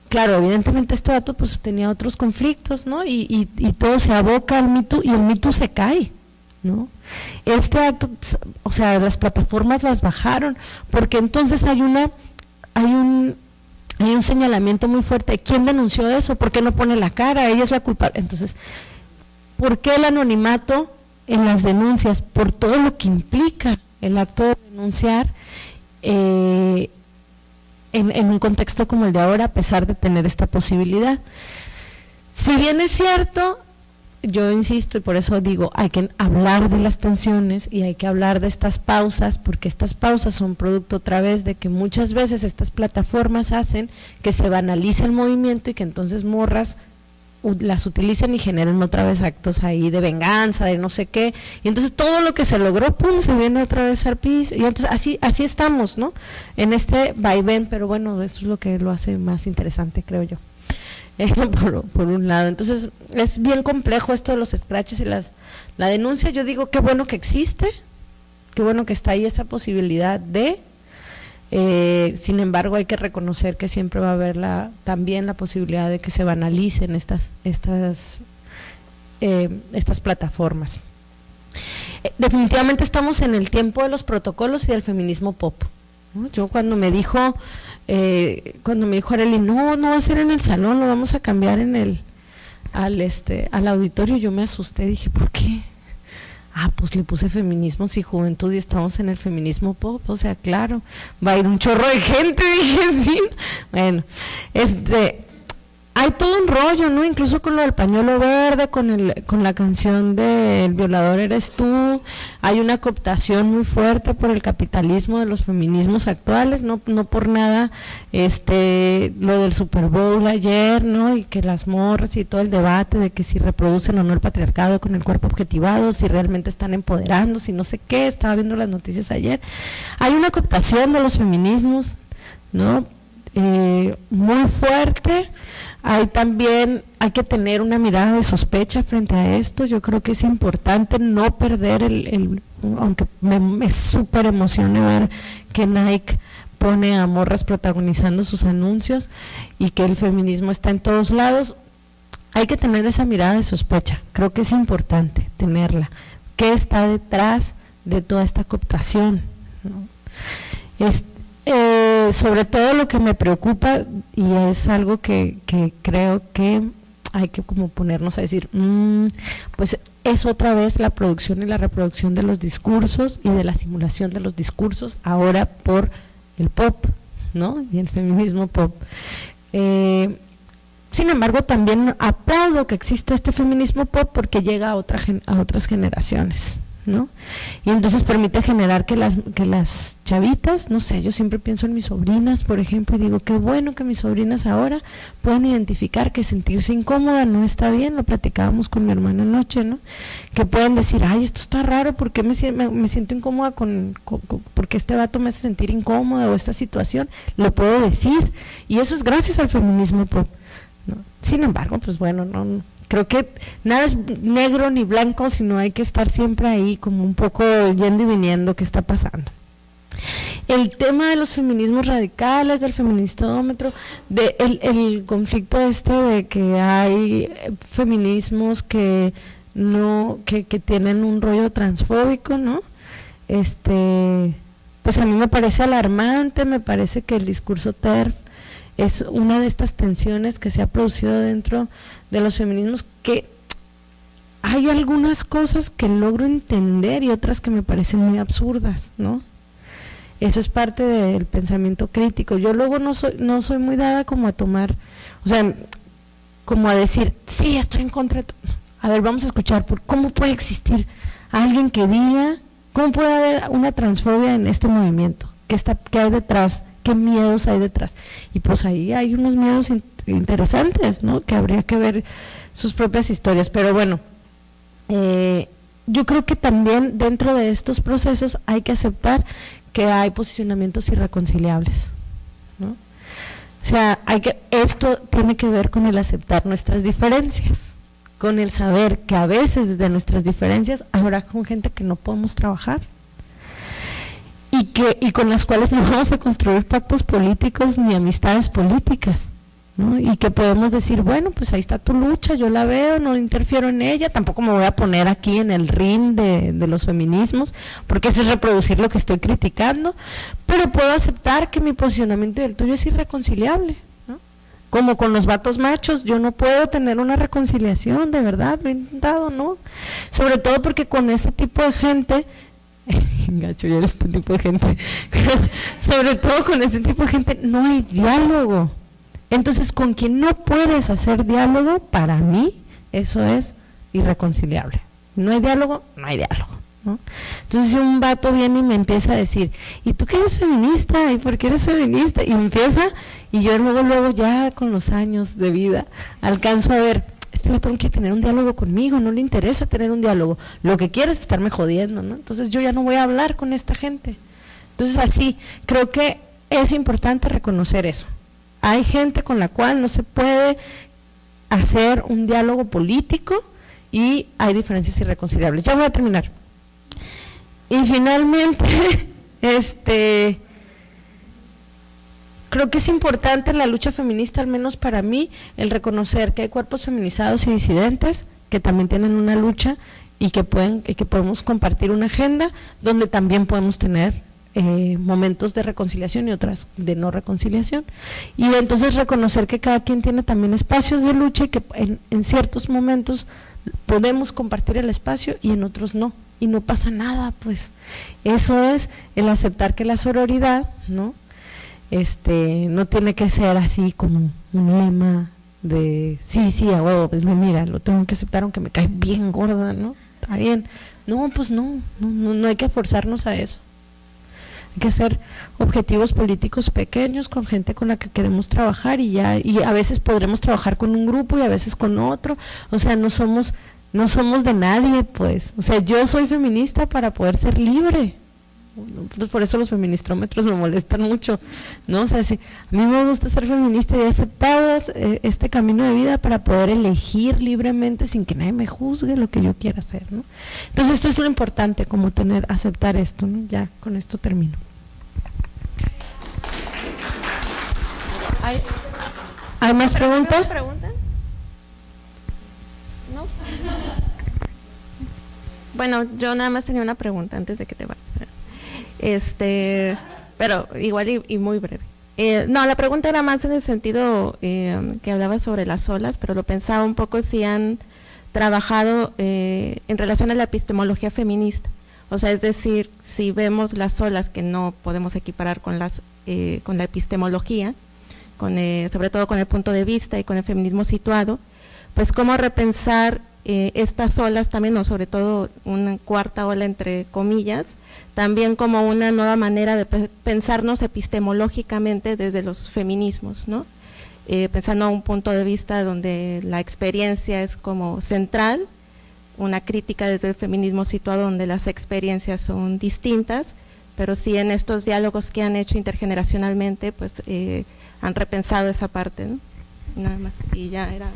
claro, evidentemente este dato pues tenía otros conflictos, ¿no? Y, y, y todo se aboca al mito y el mito se cae, ¿no? Este acto, o sea, las plataformas las bajaron, porque entonces hay una, hay un, hay un señalamiento muy fuerte. ¿Quién denunció eso? ¿Por qué no pone la cara? Ella es la culpable. Entonces, ¿por qué el anonimato en las denuncias? Por todo lo que implica el acto de denunciar eh, en, en un contexto como el de ahora, a pesar de tener esta posibilidad. Si bien es cierto, yo insisto y por eso digo, hay que hablar de las tensiones y hay que hablar de estas pausas, porque estas pausas son producto otra vez de que muchas veces estas plataformas hacen que se banalice el movimiento y que entonces morras las utilicen y generen otra vez actos ahí de venganza, de no sé qué, y entonces todo lo que se logró, pum, se viene otra vez al piso, y entonces así, así estamos, ¿no? En este vaivén, pero bueno, esto es lo que lo hace más interesante, creo yo. Eso por, un lado. Entonces, es bien complejo esto de los scratches y las, la denuncia. Yo digo, qué bueno que existe, qué bueno que está ahí esa posibilidad de. Eh, sin embargo, hay que reconocer que siempre va a haber la, también la posibilidad de que se banalicen estas, estas, eh, estas plataformas. Eh, definitivamente estamos en el tiempo de los protocolos y del feminismo pop. Yo cuando me dijo eh, cuando me dijo Arely, no, no va a ser en el salón, lo vamos a cambiar en el, al, este, al auditorio, yo me asusté, dije, ¿por qué? Ah, pues le puse feminismos y juventud y estamos en el feminismo pop, o sea, claro, va a ir un chorro de gente, dije, sí. Bueno, este, hay todo un rollo, ¿no? Incluso con lo del pañuelo verde, con, el, con la canción de El violador eres tú, hay una cooptación muy fuerte por el capitalismo de los feminismos actuales, no, no por nada, este, lo del Super Bowl ayer, ¿no? Y que las morras y todo el debate de que si reproducen o no el patriarcado con el cuerpo objetivado, si realmente están empoderando, si no sé qué, estaba viendo las noticias ayer. Hay una cooptación de los feminismos, ¿no? Eh, muy fuerte hay también, hay que tener una mirada de sospecha frente a esto. Yo creo que es importante no perder el, aunque me, súper emociona ver que Nike pone a morras protagonizando sus anuncios y que el feminismo está en todos lados. Hay que tener esa mirada de sospecha. Creo que es importante tenerla. ¿Qué está detrás de toda esta cooptación? ¿no? Eh, sobre todo lo que me preocupa y es algo que, creo que hay que como ponernos a decir, mm, pues es otra vez la producción y la reproducción de los discursos y de la simulación de los discursos ahora por el pop, ¿no? Y el feminismo pop. Eh, sin embargo, también aplaudo que exista este feminismo pop porque llega a, otra, a otras generaciones. ¿No? Y entonces permite generar que las, que las chavitas, no sé, yo siempre pienso en mis sobrinas, por ejemplo, y digo, qué bueno que mis sobrinas ahora puedan identificar que sentirse incómoda no está bien, lo platicábamos con mi hermana anoche, ¿no? Que puedan decir, ay, esto está raro, ¿por qué me, me, siento incómoda con, porque este vato me hace sentir incómoda o esta situación? Lo puedo decir, y eso es gracias al feminismo pop. ¿no? Sin embargo, pues bueno, no creo que nada es negro ni blanco, sino hay que estar siempre ahí como un poco yendo y viniendo qué está pasando. el tema de los feminismos radicales, del feministómetro, de el, conflicto este de que hay feminismos que no, que, que tienen un rollo transfóbico, ¿no? Este, pues a mí me parece alarmante, me parece que el discurso TERF es una de estas tensiones que se ha producido dentro de los feminismos que hay algunas cosas que logro entender y otras que me parecen muy absurdas, ¿no? Eso es parte del pensamiento crítico. Yo luego no soy, no soy muy dada como a tomar, o sea, como a decir, sí, estoy en contra de A ver, vamos a escuchar, por ¿cómo puede existir alguien que diga, cómo puede haber una transfobia en este movimiento? ¿Qué, está, qué hay detrás? ¿Qué miedos hay detrás? Y pues ahí hay unos miedos interesantes, ¿no? Que habría que ver sus propias historias. Pero bueno, eh, yo creo que también dentro de estos procesos hay que aceptar que hay posicionamientos irreconciliables. ¿no? O sea, hay que, esto tiene que ver con el aceptar nuestras diferencias, con el saber que a veces desde nuestras diferencias habrá con gente que no podemos trabajar y, que, y con las cuales no vamos a construir pactos políticos ni amistades políticas. Y que podemos decir, bueno, pues ahí está tu lucha, yo la veo, no interfiero en ella, tampoco me voy a poner aquí en el ring de, los feminismos, porque eso es reproducir lo que estoy criticando, pero puedo aceptar que mi posicionamiento y el tuyo es irreconciliable. Como con los vatos machos, yo no puedo tener una reconciliación, de verdad, lo he intentado, ¿no? Sobre todo porque con ese tipo de gente gacho, ya eres este tipo de gente, sobre todo con ese tipo de gente no hay diálogo. Entonces, con quien no puedes hacer diálogo, para mí, eso es irreconciliable. No hay diálogo, no hay diálogo. Entonces, si un vato viene y me empieza a decir, ¿y tú qué eres feminista? ¿Y por qué eres feminista? Y empieza, y yo luego, luego, ya con los años de vida, alcanzo a ver, este vato no quiere tener un diálogo conmigo, no le interesa tener un diálogo. Lo que quiere es estarme jodiendo, ¿no? Entonces, yo ya no voy a hablar con esta gente. Entonces, así, creo que es importante reconocer eso. Hay gente con la cual no se puede hacer un diálogo político y hay diferencias irreconciliables. Ya voy a terminar. Y finalmente, este creo que es importante en la lucha feminista, al menos para mí, el reconocer que hay cuerpos feminizados y disidentes que también tienen una lucha y que pueden y que podemos compartir una agenda donde también podemos tener eh, momentos de reconciliación y otras de no reconciliación. Y entonces reconocer que cada quien tiene también espacios de lucha y que en, ciertos momentos podemos compartir el espacio y en otros no. Y no pasa nada, pues. Eso es el aceptar que la sororidad, ¿no? Este, no tiene que ser así como un lema de sí, sí, a huevo, pues mira, lo tengo que aceptar aunque me cae bien gorda, ¿no? Está bien. No, pues no, no, no hay que forzarnos a eso. Hay que hacer objetivos políticos pequeños con gente con la que queremos trabajar y ya y a veces podremos trabajar con un grupo y a veces con otro. O sea, no somos no somos de nadie, pues. O sea, yo soy feminista para poder ser libre. Pues por eso los feministrómetros me molestan mucho, ¿no? O sea, si a mí me gusta ser feminista y he aceptado eh, este camino de vida para poder elegir libremente sin que nadie me juzgue lo que yo quiera hacer, ¿no? Entonces esto es lo importante, como tener, aceptar esto, ¿no? Ya, con esto termino. ¿Hay, ¿Hay más preguntas? ¿No? Bueno, yo nada más tenía una pregunta antes de que te vayas. Este, pero igual y, muy breve. Eh, no, la pregunta era más en el sentido eh, que hablaba sobre las olas, pero lo pensaba un poco si han trabajado eh, en relación a la epistemología feminista. O sea, es decir, si vemos las olas que no podemos equiparar con, las, con la epistemología, con, sobre todo con el punto de vista y con el feminismo situado, pues cómo repensar estas olas también, o sobre todo una cuarta ola entre comillas, también como una nueva manera de pensarnos epistemológicamente desde los feminismos, ¿no? Eh, pensando a un punto de vista donde la experiencia es como central, una crítica desde el feminismo situado donde las experiencias son distintas, pero sí en estos diálogos que han hecho intergeneracionalmente, pues eh, han repensado esa parte. Nada más, y ya era...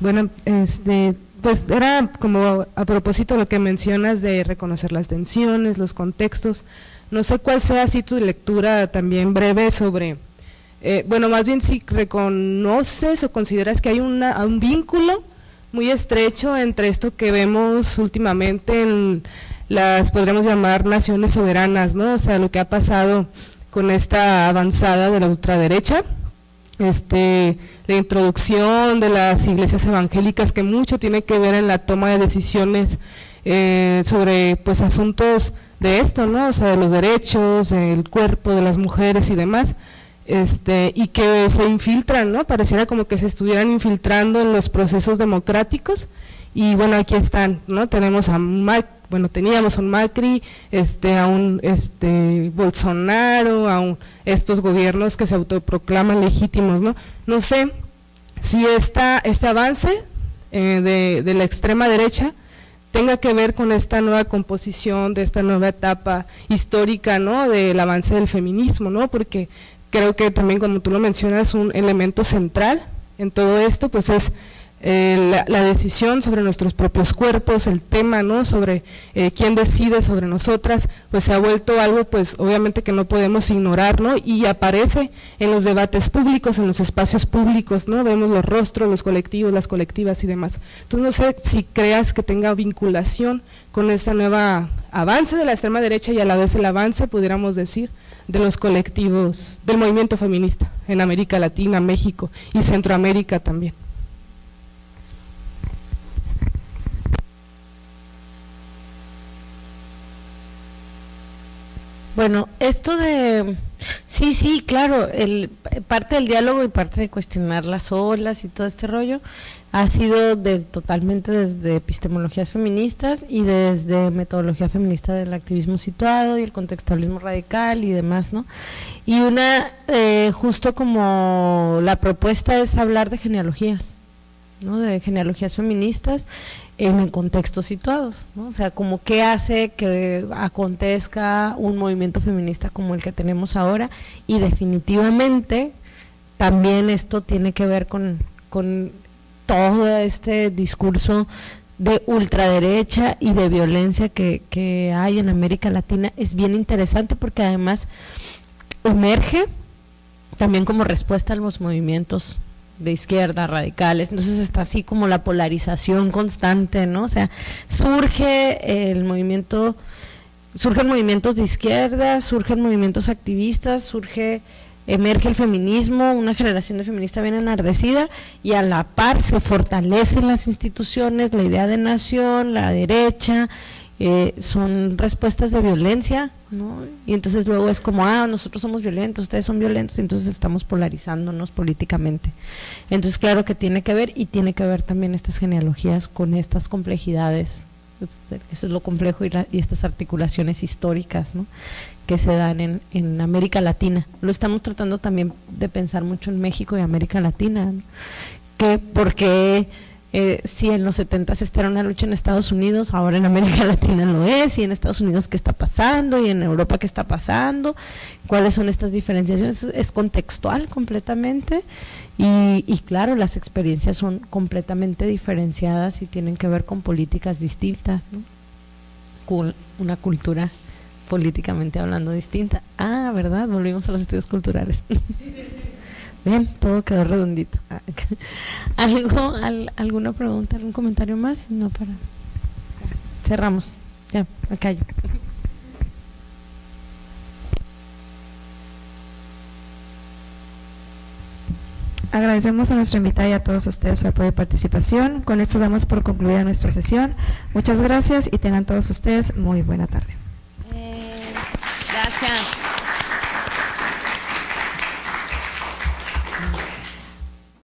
Bueno, este, pues era como a propósito lo que mencionas de reconocer las tensiones, los contextos. No sé cuál sea así tu lectura también breve sobre, eh, bueno, más bien si reconoces o consideras que hay una, un vínculo muy estrecho entre esto que vemos últimamente en las, podríamos llamar, naciones soberanas, ¿no? O sea, lo que ha pasado con esta avanzada de la ultraderecha, este, la introducción de las iglesias evangélicas que mucho tiene que ver en la toma de decisiones eh, sobre pues asuntos de esto, ¿no? O sea, de los derechos, el cuerpo de las mujeres y demás, este, y que se infiltran, ¿no? Pareciera como que se estuvieran infiltrando en los procesos democráticos y bueno, aquí están, ¿no? Tenemos a bueno, teníamos a un Macri, este, a un este, Bolsonaro, a un, estos gobiernos que se autoproclaman legítimos, ¿no? No sé si esta, este avance eh, de, de la extrema derecha tenga que ver con esta nueva composición, de esta nueva etapa histórica, ¿no? Del avance del feminismo, ¿no? Porque creo que también, como tú lo mencionas, un elemento central en todo esto, pues es eh, la, decisión sobre nuestros propios cuerpos, el tema ¿no? sobre eh, quién decide sobre nosotras, pues se ha vuelto algo pues obviamente que no podemos ignorar ¿no? y aparece en los debates públicos, en los espacios públicos, ¿no? vemos los rostros, los colectivos, las colectivas y demás. Entonces no sé si creas que tenga vinculación con esta nueva avance de la extrema derecha y a la vez el avance, pudiéramos decir, de los colectivos, del movimiento feminista en América Latina, México y Centroamérica también. Bueno, esto de... Sí, sí, claro, el, parte del diálogo y parte de cuestionar las olas y todo este rollo ha sido totalmente desde epistemologías feministas y desde metodología feminista del activismo situado y el contextualismo radical y demás, ¿no? Y una, eh, justo como la propuesta es hablar de genealogías, ¿no? De genealogías feministas en contextos situados, ¿no? O sea, como qué hace que acontezca un movimiento feminista como el que tenemos ahora y definitivamente también esto tiene que ver con, con todo este discurso de ultraderecha y de violencia que, que hay en América Latina es bien interesante porque además emerge también como respuesta a los movimientos de izquierda, radicales, entonces está así como la polarización constante, ¿no? O sea, surge el movimiento, surgen movimientos de izquierda, surgen movimientos activistas, surge, emerge el feminismo, una generación de feministas bien enardecida y a la par se fortalecen las instituciones, la idea de nación, la derecha, eh, son respuestas de violencia, ¿no? Y entonces luego es como, ah, nosotros somos violentos, ustedes son violentos, entonces estamos polarizándonos políticamente. Entonces, claro que tiene que ver y tiene que ver también estas genealogías con estas complejidades. Eso es lo complejo y, estas articulaciones históricas ¿no? que se dan en, en, América Latina. Lo estamos tratando también de pensar mucho en México y América Latina. Que porque eh, si en los 70 esta era una lucha en Estados Unidos, ahora en América Latina lo es, y en Estados Unidos qué está pasando, y en Europa qué está pasando, cuáles son estas diferenciaciones, es contextual completamente, y, y claro, las experiencias son completamente diferenciadas y tienen que ver con políticas distintas, ¿no? una cultura políticamente hablando distinta. Ah, ¿verdad? Volvimos a los estudios culturales. Bien, todo quedó redondito. Ah, ¿Algo, ¿Alguna pregunta, algún comentario más? No, para. Cerramos. Ya, me callo. Agradecemos a nuestra invitada y a todos ustedes su apoyo y participación. Con esto damos por concluida nuestra sesión. Muchas gracias y tengan todos ustedes muy buena tarde. Eh, gracias.